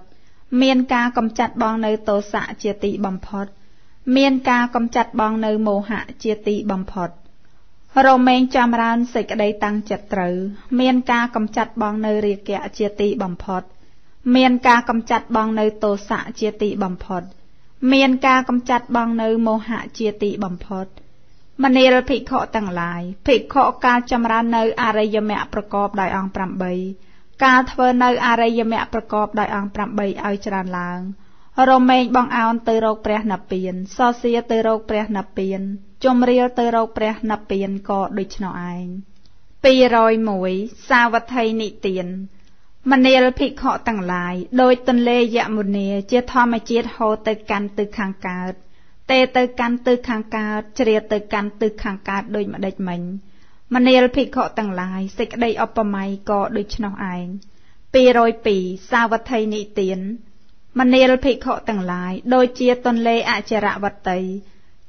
មានការកំចាត់បងនៅទោសៈជាទីបំផុត មានការកំចាត់បងនៅមោហៈជាទីបំផុតរមែងចាំរើនសេចក្តីតាំងចិត្តត្រូវ មានការកំចាត់បងនៅរាគៈជាទីបំផុត មានការកំចាត់បងនៅទោសៈជាទីបំផុត មានការកំចាត់បងនៅមោហៈជាទីបំផុតមនាលភិក្ខុទាំងឡាយភិក្ខុការចម្រើននៅអរិយមគ្គប្រកបដោយអង្គ8 ការធ្វើនៅអរិយមគ្គប្រកបដោយអង្គ8ឲ្យច្រើនឡើង រមែងបងអោនទៅរកព្រះនិព្វានសរសៀទៅរកព្រះនិព្វានជំរាលទៅរកព្រះនិព្វានក៏ដូច្នោះឯង201សាវត្ថីនិទានមនាលភិក្ខុទាំងឡាយដោយទន្លេយមុនីជាធម្មជាតិហូរទៅកាន់ទិសខាងកើត ទេទៅកាន់ទិសខាងកើតជ្រាទៅកាន់ទិសខាងកើតដូចម្ដេចមិញ មនាលភិក្ខុទាំងឡាយសេចក្តីឧបមាក៏ដូច្នោះឯង202សាវត្ថីនិទានមនាលភិក្ខុទាំងឡាយដូចជាទន្លេអចរវតី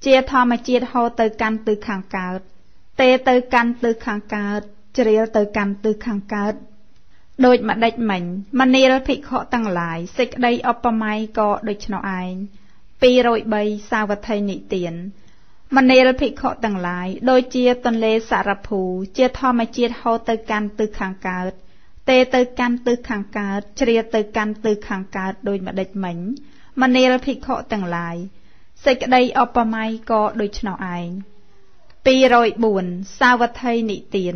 ជាធម្មជាតិហូរទៅកាន់ទិសខាងកើតទេទៅកាន់ទិសខាងកើតជ្រៀលទៅកាន់ទិសខាងកើតដូចម្ដេចមិញមនាលភិក្ខុទាំងឡាយសេចក្តីឧបមាក៏ដូច្នោះឯង203សាវត្ថីនិទាន មនាលភិក្ខុទាំងឡាយដូចជាទន្លេសារភូជាធម្មជាតិហូរទៅកាន់ទិសខាងកើតទេទៅកាន់ទិសខាងកើតជ្រៀលទៅកាន់ទិសខាងកើតដូចម្ដេចមិញមនាលភិក្ខុទាំងឡាយសេចក្តីឧបមាក៏ដូច្នោះឯង204សាវត្ថីនិទាន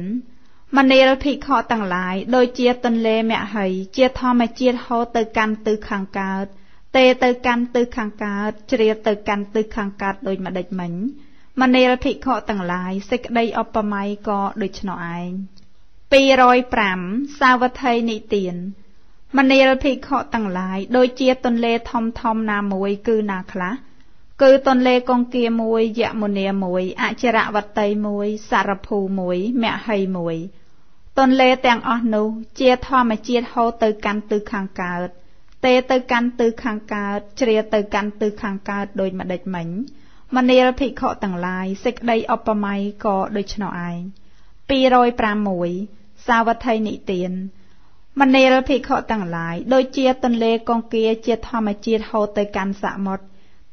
មនាលភិក្ខុទាំងឡាយដូចជាទន្លេមហីជាធម្មជាតិហូរទៅកាន់ទិសខាងកើត ទេទៅកាន់ទិសខាងកើតជ្រៀលទៅកាន់ទិសខាងកើតដូចម្ដេចមិញមនាលភិក្ខុទាំងឡាយសេចក្តីឧបមាក៏ដូច្នោះឯង205សាវត្ថីនិទានមនាលភិក្ខុទាំងឡាយដូចជាទន្លេធំធំណាមួយគឺណាខ្លះគឺទន្លេកង្គាមួយយមុនាមួយអចរវតីមួយសារភូមួយមហីមួយ ទន្លេទាំងអស់នោះ ជាធម្មជាតិហូរទៅកាន់ទិសខាងកើត ទេទៅកាន់ទិសខាងកើតជ្រាទៅកាន់ទិសខាងកើតដូចម្ដេចមិញមនាលភិក្ខុទាំងឡាយសេចក្តីឧបមាក៏ដូច្នោះឯង206សាវត្ថីនិទានមនាលភិក្ខុទាំងឡាយដូចជាទន្លេកងគាជាធម្មជាតិហូរទៅកាន់សមុទ្រ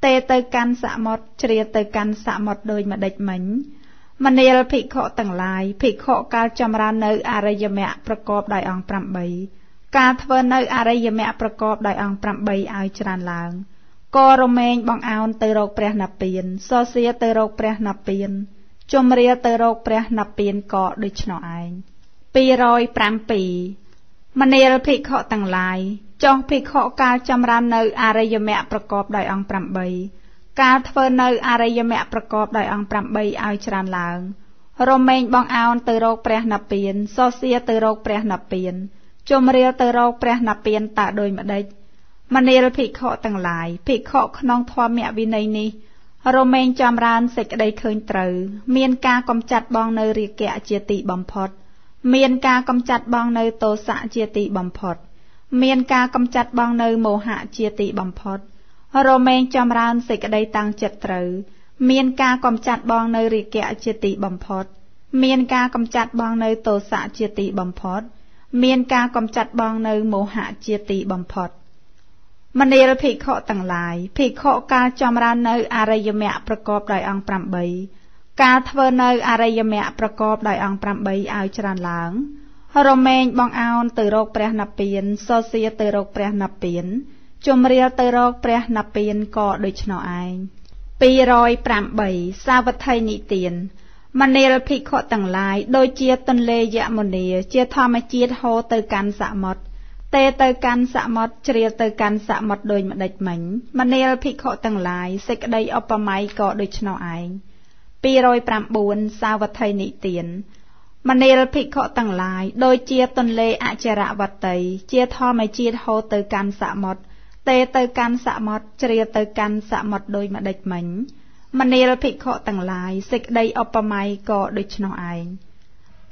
ទេទៅកាន់សមុទ្រជ្រាទៅកាន់សមុទ្រដោយម្ដេចមិញមនាលភិក្ខុទាំងឡាយភិក្ខុកាលចម្រើននៅអរិយមគ្គប្រកបដោយអង្គ8 ការធ្វើនៅអរិយមគ្គប្រកបដោយអង្គ8ឲ្យច្រើនឡើងក៏រមែងបងអោនទៅរកព្រះនិព្វានសរសៀទៅរកព្រះនិព្វានជំរាទៅរកព្រះនិព្វានក៏ដូច្នោះឯង207មនាលភិក្ខុទាំងឡាយចុះភិក្ខុកាលចម្រើននៅអរិយមគ្គប្រកបដោយអង្គ8កាលធ្វើនៅអរិយមគ្គប្រកបដោយអង្គ8ឲ្យច្រើនឡើងរមែងបងអោនទៅរកព្រះនិព្វានសរសៀទៅរកព្រះនិព្វាន ជំរាទៅរកព្រះនិព្វានតើដូចម្ដេចមនាលភិក្ខុទាំងឡាយភិក្ខុក្នុងធម្មវិន័យនេះរមែងចម្រើនសេចក្តីឃើញត្រូវ មានការកំចាត់បងនៅរាគៈជាទីបំផុត មានការកំចាត់បងនៅទោសៈជាទីបំផុត មានការកំចាត់បងនៅមោហៈជាទីបំផុត រមែងចម្រើនសេចក្តីតាំងចិត្តត្រូវ មានការកំចាត់បងនៅរាគៈជាទីបំផុត មានការកំចាត់បងនៅទោសៈជាទីបំផុត មានការកំចាត់បងនៅមោហៈជាទីបំផុតមនាលភិក្ខុទាំងឡាយភិក្ខុកាលចម្រើននៅអរិយមគ្គប្រកបដោយអង្គ8ការធ្វើនៅអរិយមគ្គប្រកបដោយអង្គ8ឲ្យច្រើនឡើង រមែងបងអោនទៅរកព្រះនិព្វានសរសៀទៅរកព្រះនិព្វានជំរាលទៅរកព្រះនិព្វានក៏ដូច្នោះឯង208សាវត្ថីនិទាន មនាលភិក្ខុទាំងឡាយដូចជាទន្លេយមុនីជាធម្មជាតិហូរទៅកាន់សមុទ្រទេទៅកាន់សមុទ្រជ្រាលទៅកាន់សមុទ្រដូចម្ដេចមិញមនាលភិក្ខុទាំងឡាយសេចក្តីឧបមាក៏ដូច្នោះឯង209សាវត្ថីនិទានមនាលភិក្ខុទាំងឡាយដូចជាទន្លេអចរវតីជាធម្មជាតិហូរទៅកាន់សមុទ្រទេទៅកាន់សមុទ្រជ្រាលទៅកាន់សមុទ្រដូចម្ដេចមិញ មនាលភិក្ខុទាំងឡាយសេចក្តីឧបមាក៏ដូច្នោះឯង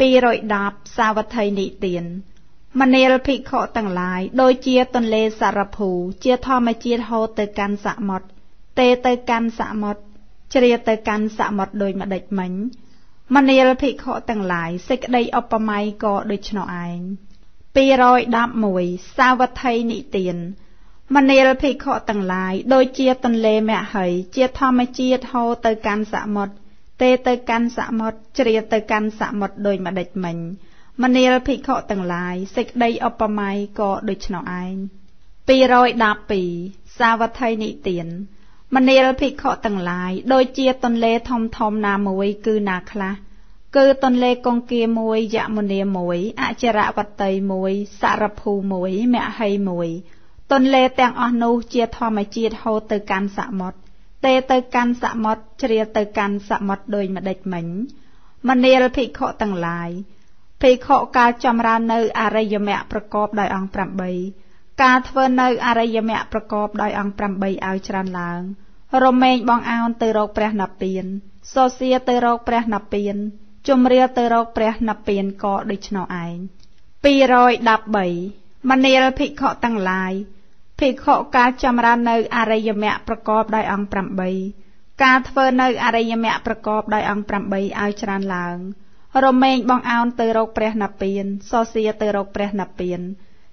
210សាវត្ថីនិទានមនាលភិក្ខុទាំងឡាយដូចជាទន្លេសារភូជាធម្មជាតិហូរទៅកាន់សមុទ្រទេទៅកាន់សមុទ្រជ្រាទៅកាន់សមុទ្រដូចម្ដេចមិញមនាលភិក្ខុទាំងឡាយសេចក្តីឧបមាក៏ដូច្នោះឯង211សាវត្ថីនិទាន មនាលភិក្ខុទាំងឡាយដូចជាទន្លេមហីជាធម្មជាតិហូរទៅកាន់សមុទ្រទេទៅកាន់សមុទ្រជ្រាទៅកាន់សមុទ្រដូចម្ដេចមិញមនាលភិក្ខុទាំងឡាយសេចក្តីឧបមាក៏ដូច្នោះឯង212សាវត្ថីនិទានមនាលភិក្ខុទាំងឡាយដូចជាទន្លេធំធំណាមួយគឺណាខ្លះគឺទន្លេកង្គាមួយយមុនាមួយអចរវតីមួយសារភូមួយមហីមួយ ទន្លេទាំងអស់នោះជាធម្មជាតិហូរទៅកាន់សមុទ្រទេទៅកាន់សមុទ្រជ្រាលទៅកាន់សមុទ្រដូចម្ដេចមិញមនាលភិក្ខុទាំងឡាយភិក្ខុកាលចម្រើននៅអរិយមគ្គប្រកបដោយអង្គ8ការធ្វើនៅអរិយមគ្គប្រកបដោយអង្គ8ឲ្យច្រើនឡើង រមែងបងអោនទៅរកព្រះនិព្វានសរសៀទៅរកព្រះនិព្វានជំរាលទៅរកព្រះនិព្វានក៏ដូច្នោះឯង213មនាលភិក្ខុទាំងឡាយ ភិក្ខុកាលចម្រើននៅអរិយមគ្គប្រកបដោយអង្គ8ការធ្វើនៅអរិយមគ្គប្រកបដោយអង្គ8ឲ្យច្រើនឡើង រមែងបងអោនទៅរកព្រះនិព្វានសរសៀទៅរកព្រះនិព្វាន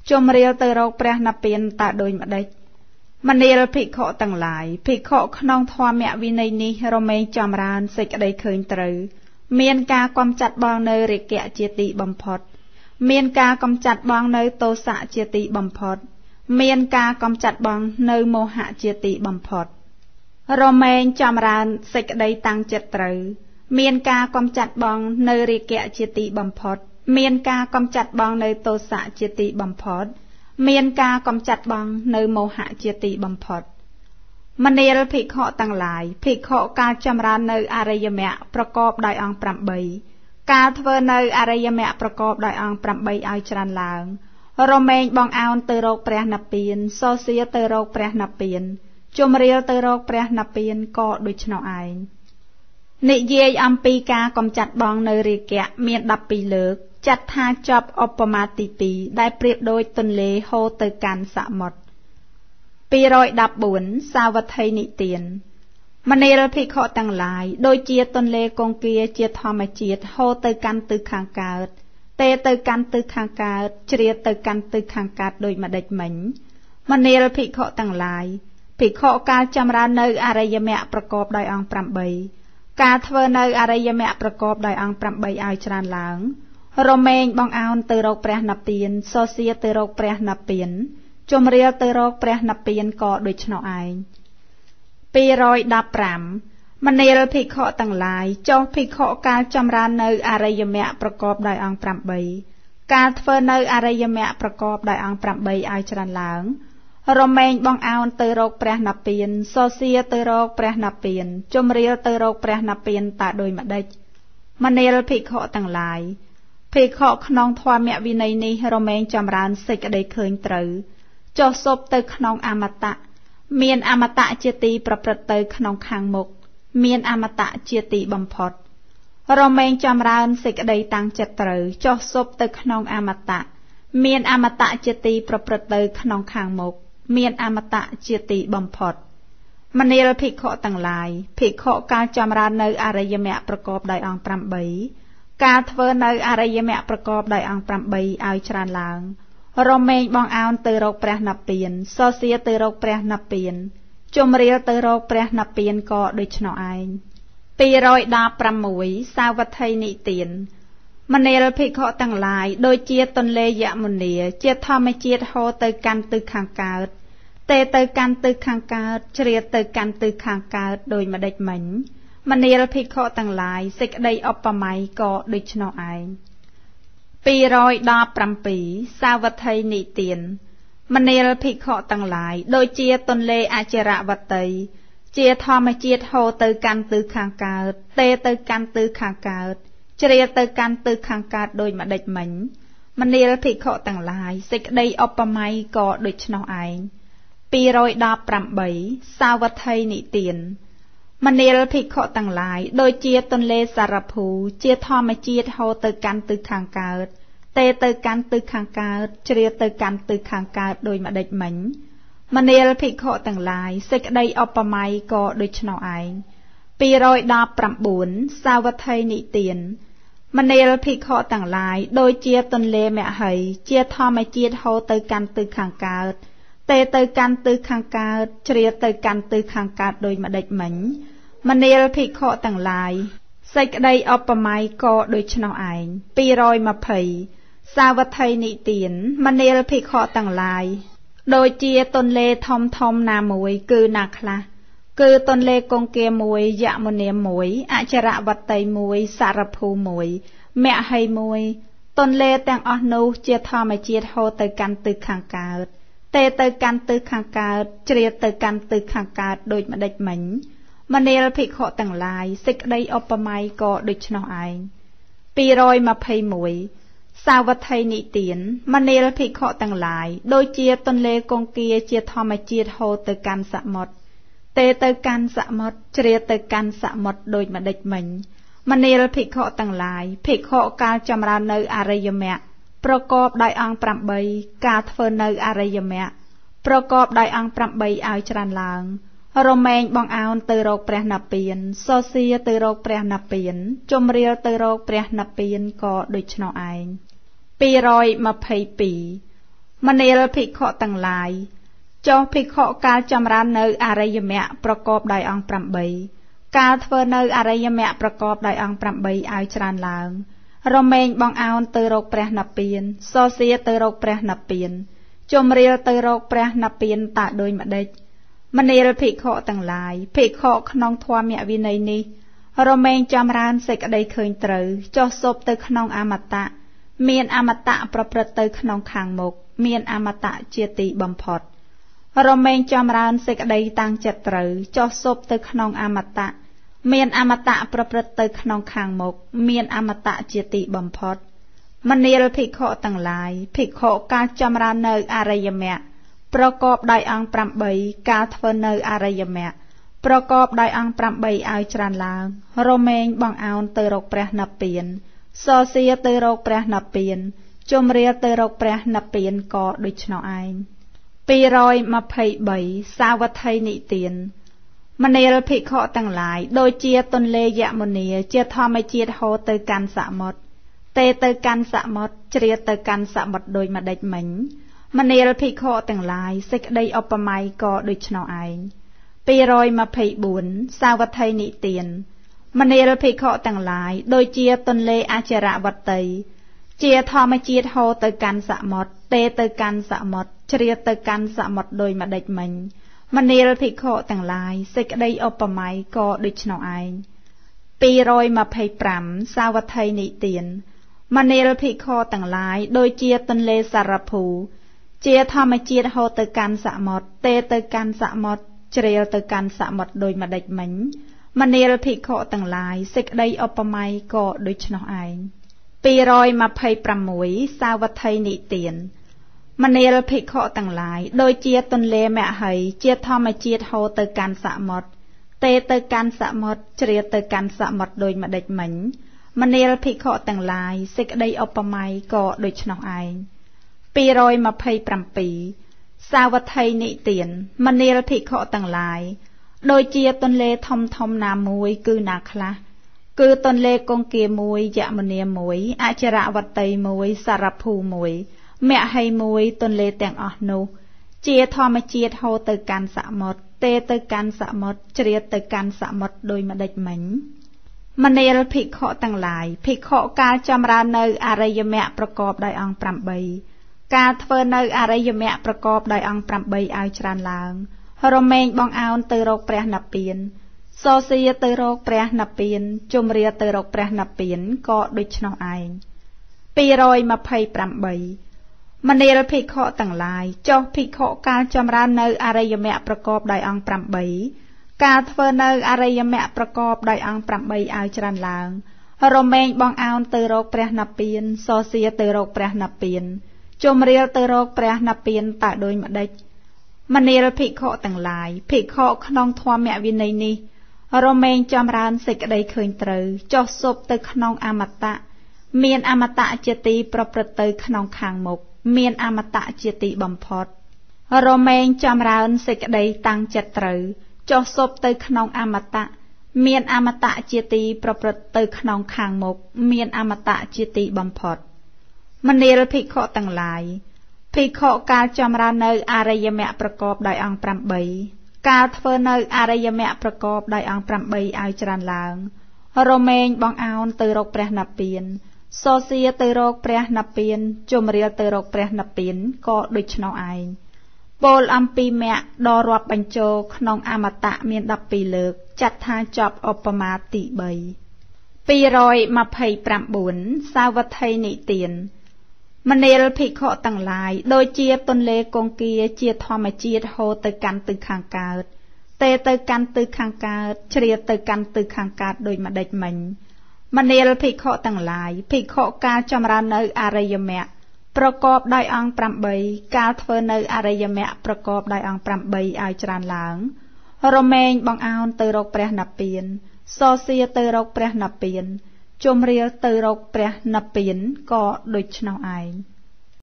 ជំរាលទៅរកព្រះនិព្វានតើដូចម្ដេចមនាលភិក្ខុទាំងឡាយភិក្ខុក្នុងធម្មវិន័យនេះរមែងចម្រើនសេចក្តីឃើញត្រូវមានការកំចាត់បងនៅរិកៈជាទីបំផុត មានការកំចាត់បងនៅទោសៈជាទីបំផុត មានការកំចាត់បងនៅមោហៈជាទីបំផុត រមែងចម្រើនសេចក្តីតាំងចិត្តត្រូវមានការកំចាត់បងនៅរាគៈជាទីបំផុត មានការកំចាត់បងនៅទោសៈជាទីបំផុត មានការកំចាត់បងនៅមោហៈជាទីបំផុតមនាលភិក្ខុទាំងឡាយភិក្ខុការចម្រើននៅអរិយមគ្គប្រកបដោយអង្គ8ការធ្វើនៅអរិយមគ្គប្រកបដោយអង្គ8ឲ្យច្រើនឡើង រមែងបងអោនទៅរកព្រះនិព្វានសរសៀទៅរកព្រះនិព្វានជំរាលទៅរកព្រះនិព្វានក៏ដូច្នោះឯងនិយាយអំពីការកំចាត់បងនៅរាគៈមាន12លើកចាត់ថាចប់ឧបមាទី2ដែលប្រៀបដូចទន្លេហូរទៅកាន់សមុទ្រ214សាវត្ថីនិទានមនាលភិក្ខុទាំងឡាយដូចជាទន្លេកងគាជាធម្មជាតិហូរទៅកាន់ទិសខាងកើត ទេទៅកាន់ទិសខាងកើតជ្រៀតទៅកាន់ទិសខាងកើតដូចម្ដេចមិញមនាលភិក្ខុទាំងឡាយភិក្ខុកាលចម្រើននៅអរិយមគ្គប្រកបដោយអង្គ8ការធ្វើនៅអរិយមគ្គប្រកបដោយអង្គ8ឲ្យច្រើនឡើង រមែងបងអោនទៅរកព្រះនិព្វានសសៀទៅរកព្រះនិព្វានជំរាលទៅរកព្រះនិព្វានក៏ដូច្នោះឯង215 មនាលភិក្ខុទាំងឡាយចុះភិក្ខុកាលចម្រើននៅអរិយមគ្គប្រកបដោយអង្គ8ការធ្វើនៅអរិយមគ្គប្រកបដោយអង្គ8ឲ្យច្រើនឡើងរមែងបងអោនទៅរកព្រះនិព្វានសសៀទៅរកព្រះនិព្វានជំរាលទៅរកព្រះនិព្វានតើដូចម្ដេចមនាលភិក្ខុទាំងឡាយភិក្ខុក្នុងធម៌វិន័យនេះរមែងចម្រើនសេចក្តីឃើញត្រូវចុះសពទៅក្នុងអមតៈមានអមតៈជាទីប្រព្រឹត្តទៅក្នុងខាងមុខ មានអមតៈជាទីបំផុត រមែងចម្រើនសេចក្តីតាំងចិត្តត្រូវចុះសពទៅក្នុងអមតៈមានអមតៈជាទីប្រព្រឹត្តទៅក្នុងខាងមុខមានអមតៈជាទីបំផុតមនាលភិក្ខុទាំងឡាយភិក្ខុការចម្រើននៅអរិយមគ្គប្រកបដោយអង្គ8ការធ្វើនៅអរិយមគ្គប្រកបដោយអង្គ8ឲ្យច្រើនឡើងរមែងបងអោនទៅរកព្រះនិព្វានសសៀទៅរកព្រះនិព្វាន ជំរាលទៅរកព្រះនិព្វានក៏ដូច្នោះឯង216សាវត្ថីនិទានមនាលភិក្ខុទាំងឡាយដូចជាទន្លេយមុនីជាធម្មជាតិហូរទៅកាន់ទិសខាងកើតទេទៅកាន់ទិសខាងកើតជ្រៀតទៅកាន់ទិសខាងកើតដោយម្ដេចមិញមនាលភិក្ខុទាំងឡាយសេចក្តីឧបមាក៏ដូច្នោះឯង217សាវត្ថីនិទាន មនាលភិក្ខុទាំងឡាយដូចជាទន្លេអចិរវតីជាធម្មជាតិហូរទៅកាន់ទិសខាងកើតទេទៅកាន់ទិសខាងកើតជ្រាលទៅកាន់ទិសខាងកើតដូចម្ដេចមិញមនាលភិក្ខុទាំងឡាយសេចក្តីឧបមាក៏ដូច្នោះឯង218សាវត្ថីនិទានមនាលភិក្ខុទាំងឡាយដូចជាទន្លេសារភូជាធម្មជាតិហូរទៅកាន់ទិសខាងកើត ទេទៅកាន់ទិសខាងកើតជ្រាលទៅកាន់ទិសខាងកើតដូចម្ដេចមិញមនាលភិក្ខុទាំងឡាយសេចក្តីឧបមាក៏ដូច្នោះឯង219សាវត្ថីនិទានមនាលភិក្ខុទាំងឡាយដូចជាទន្លេមហីជាធម្មជាតិហូរទៅកាន់ទិសខាងកើតទេទៅកាន់ទិសខាងកើតជ្រាទៅកាន់ទិសខាងកើតដោយម្ដេចមិញមនាលភិក្ខុទាំងឡាយសេចក្តីឧបមាក៏ដូច្នោះឯង220 សាវត្ថីនិទានមនាលភិក្ខុទាំងឡាយដូចជាទន្លេធំធំណាមួយគឺណាខ្លះគឺទន្លេកុងគាមួយយមុនាមួយអចរវតីមួយសារភូមួយមហីមួយទន្លេទាំងអស់នោះជាធម្មជាតិហូរទៅកាន់ទិសខាងកើតទេទៅកាន់ទិសខាងកើតជ្រៀតទៅកាន់ទិសខាងកើតដូចម្ដេចមិញមនាលភិក្ខុទាំងឡាយសេចក្តីឧបមាក៏ដូច្នោះឯង221 សាវត្ថីនិទានមនាលភិក្ខុទាំងឡាយដូចជាទន្លេកុងគាជាធម្មជាតិហូរទៅកាន់សមុទ្រទេទៅកាន់សមុទ្រជ្រាទៅកាន់សមុទ្រដូចម្ដេចមិញមនាលភិក្ខុទាំងឡាយភិក្ខុកាលចម្រើននៅអរិយមគ្គប្រកបដោយអង្គ8ការធ្វើនៅអរិយមគ្គប្រកបដោយអង្គ8ឲ្យច្រើនឡើង រមែងបងអោនទៅរកព្រះនិព្វានសសៀទៅរកព្រះនិព្វានជំរាលទៅរកព្រះនិព្វានក៏ដូច្នោះឯង 222មនាលភិក្ខុទាំងឡាយចុះភិក្ខុកាលចម្រើននៅអរិយមគ្គប្រកបដោយអង្គ8កាលធ្វើនៅអរិយមគ្គប្រកបដោយអង្គ8ឲ្យច្រើនឡើង រមែងបងអោនទៅរកព្រះនិព្វានសសៀទៅរកព្រះនិព្វានជំរាលទៅរកព្រះនិព្វានតើដូចម្ដេចមនាលភិក្ខុទាំងឡាយភិក្ខុក្នុងធម៌វិន័យនេះរមែងចម្រើនសេចក្តីឃើញត្រូវចុះសពទៅក្នុងអមតៈ មានអមតៈប្រព្រឹត្តទៅក្នុងខាងមុខមានអមតៈជាទីបំផុត រមែងចម្រើនសេចក្តីតាំងចិត្តត្រូវចុះសពទៅក្នុងអមតៈមានអមតៈប្រព្រឹត្តទៅក្នុងខាងមុខមានអមតៈជាទីបំផុតមនាលភិក្ខុទាំងឡាយភិក្ខុការចម្រើននៅអរិយមគ្គប្រកបដោយអង្គ8ការធ្វើនៅអរិយមគ្គប្រកបដោយអង្គ8ឲ្យច្រើនឡើងរមែងបងអោនទៅរកព្រះនិព្វាន សសៀទៅរកព្រះនិព្វានជំរាលទៅរកព្រះនិព្វានក៏ដូច្នោះឯង223សាវត្ថីនិទានមនាលភិក្ខុទាំងឡាយដូចជាទន្លេយមុនីជាធម្មជាតិហូរទៅកាន់សមុទ្រទេទៅកាន់សមុទ្រជ្រៀតទៅកាន់សមុទ្រដោយម្ដេចមិញមនាលភិក្ខុទាំងឡាយសេចក្តីឧបមាក៏ដូច្នោះឯង224សាវត្ថីនិទាន មនាលភិក្ខុទាំងឡាយដូចជាទន្លេអចរវតីជាធម្មជាតិហូរទៅកាន់សមុទ្រទេទៅកាន់សមុទ្រជ្រៀតទៅកាន់សមុទ្រដោយម្ដេចមិញមនាលភិក្ខុទាំងឡាយសេចក្តីឧបមាក៏ដូច្នោះឯង225សាវត្ថីនិទានមនាលភិក្ខុទាំងឡាយដូចជាទន្លេសារភូជាធម្មជាតិហូរទៅកាន់សមុទ្រទេទៅកាន់សមុទ្រជ្រាលទៅកាន់សមុទ្រដោយម្ដេចមិញ មនាលភិក្ខុទាំងឡាយសេចក្តីឧបមាក៏ដូច្នោះឯង226សាវត្ថីនិទានមនាលភិក្ខុទាំងឡាយដូចជាទន្លេមហីជាធម្មជាតិហូរទៅកាន់សមុទ្រទេទៅកាន់សមុទ្រជ្រាបទៅកាន់សមុទ្រដោយម្ដេចមិញមនាលភិក្ខុទាំងឡាយសេចក្តីឧបមាក៏ដូច្នោះឯង227សាវត្ថីនិទានមនាលភិក្ខុទាំងឡាយ ដូចជាទន្លេធំធំណាមួយគឺណាខ្លះគឺទន្លេកុងគាមួយយមនាមួយអចរវតីមួយសារភូមួយមហិមួយទន្លេទាំងអស់នោះ ជាធម្មជាតិហូរទៅកាន់សមុទ្រទេទៅកាន់សមុទ្រជ្រៀតទៅកាន់សមុទ្រដោយម្ដេចមិញមនាលភិក្ខុទាំងឡាយភិក្ខុកាលចម្រើននៅអរិយមគ្គប្រកបដោយអង្គ8ការធ្វើនៅអរិយមគ្គប្រកបដោយអង្គ8ឲ្យច្រើនឡើង រមែងបងអោនទៅរកព្រះនិព្វានសោសៀទៅរកព្រះនិព្វានជំរាទៅរកព្រះនិព្វានក៏ដូច្នោះឯង228មនាលភិក្ខុទាំងឡាយចុះភិក្ខុកាលចម្រើននៅអរិយមគ្គប្រកបដោយអង្គ8ការធ្វើនៅអរិយមគ្គប្រកបដោយអង្គ8ឲ្យច្រើនឡើងរមែងបងអោនទៅរកព្រះនិព្វានសោសៀទៅរកព្រះនិព្វានជំរាលទៅរកព្រះនិព្វានតើដូចម្ដេច មនាលភិក្ខុទាំងឡាយភិក្ខុក្នុងធម្មវិន័យនេះរមែងចម្រើនសេចក្តីឃើញត្រូវចុះសុបទៅក្នុងអមតៈមានអមតៈជាទីប្រព្រឹត្តទៅក្នុងខាងមុខមានអមតៈជាទីបំផុតរមែងចម្រើនសេចក្តីតាំងចិត្តត្រូវចុះសុបទៅក្នុងអមតៈមានអមតៈជាទីប្រព្រឹត្តទៅក្នុងខាងមុខមានអមតៈជាទីបំផុតមនាលភិក្ខុទាំងឡាយ ភិក្ខុកាលចម្រើននៅអរិយមគ្គប្រកបដោយអង្គ8កាលធ្វើនៅអរិយមគ្គប្រកបដោយអង្គ8ឲ្យច្រើនឡើង រមែងបងអោនទៅរកព្រះនិព្វានសោសៀទៅរកព្រះនិព្វានជំរាលទៅរកព្រះនិព្វានក៏ដូច្នោះឯងពោលអំពីមគ្គដ៏រាប់បញ្ចូលក្នុងអមតៈមាន12លើកចាត់ថាចប់ឧបមាទី3 229សាវត្ថីនិទាន មនាលភិក្ខុទាំងឡាយដូចជាទន្លេកងគាជាធម្មជាតិហូរទៅកាន់ទិសខាងកើតទេទៅកាន់ទិសខាងកើតជ្រៀតទៅកាន់ទិសខាងកើតដូចម្ដេចមិញមនាលភិក្ខុទាំងឡាយភិក្ខុកាលចម្រើននៅអរិយមគ្គប្រកបដោយអង្គ8កាលធ្វើនៅអរិយមគ្គប្រកបដោយអង្គ8ឲ្យច្រើនឡើង រមែងបងអោនទៅរកព្រះនិព្វានសោសៀទៅរកព្រះនិព្វាន ជំរាលទៅរកព្រះនិព្វានក៏ដូច្នោះឯង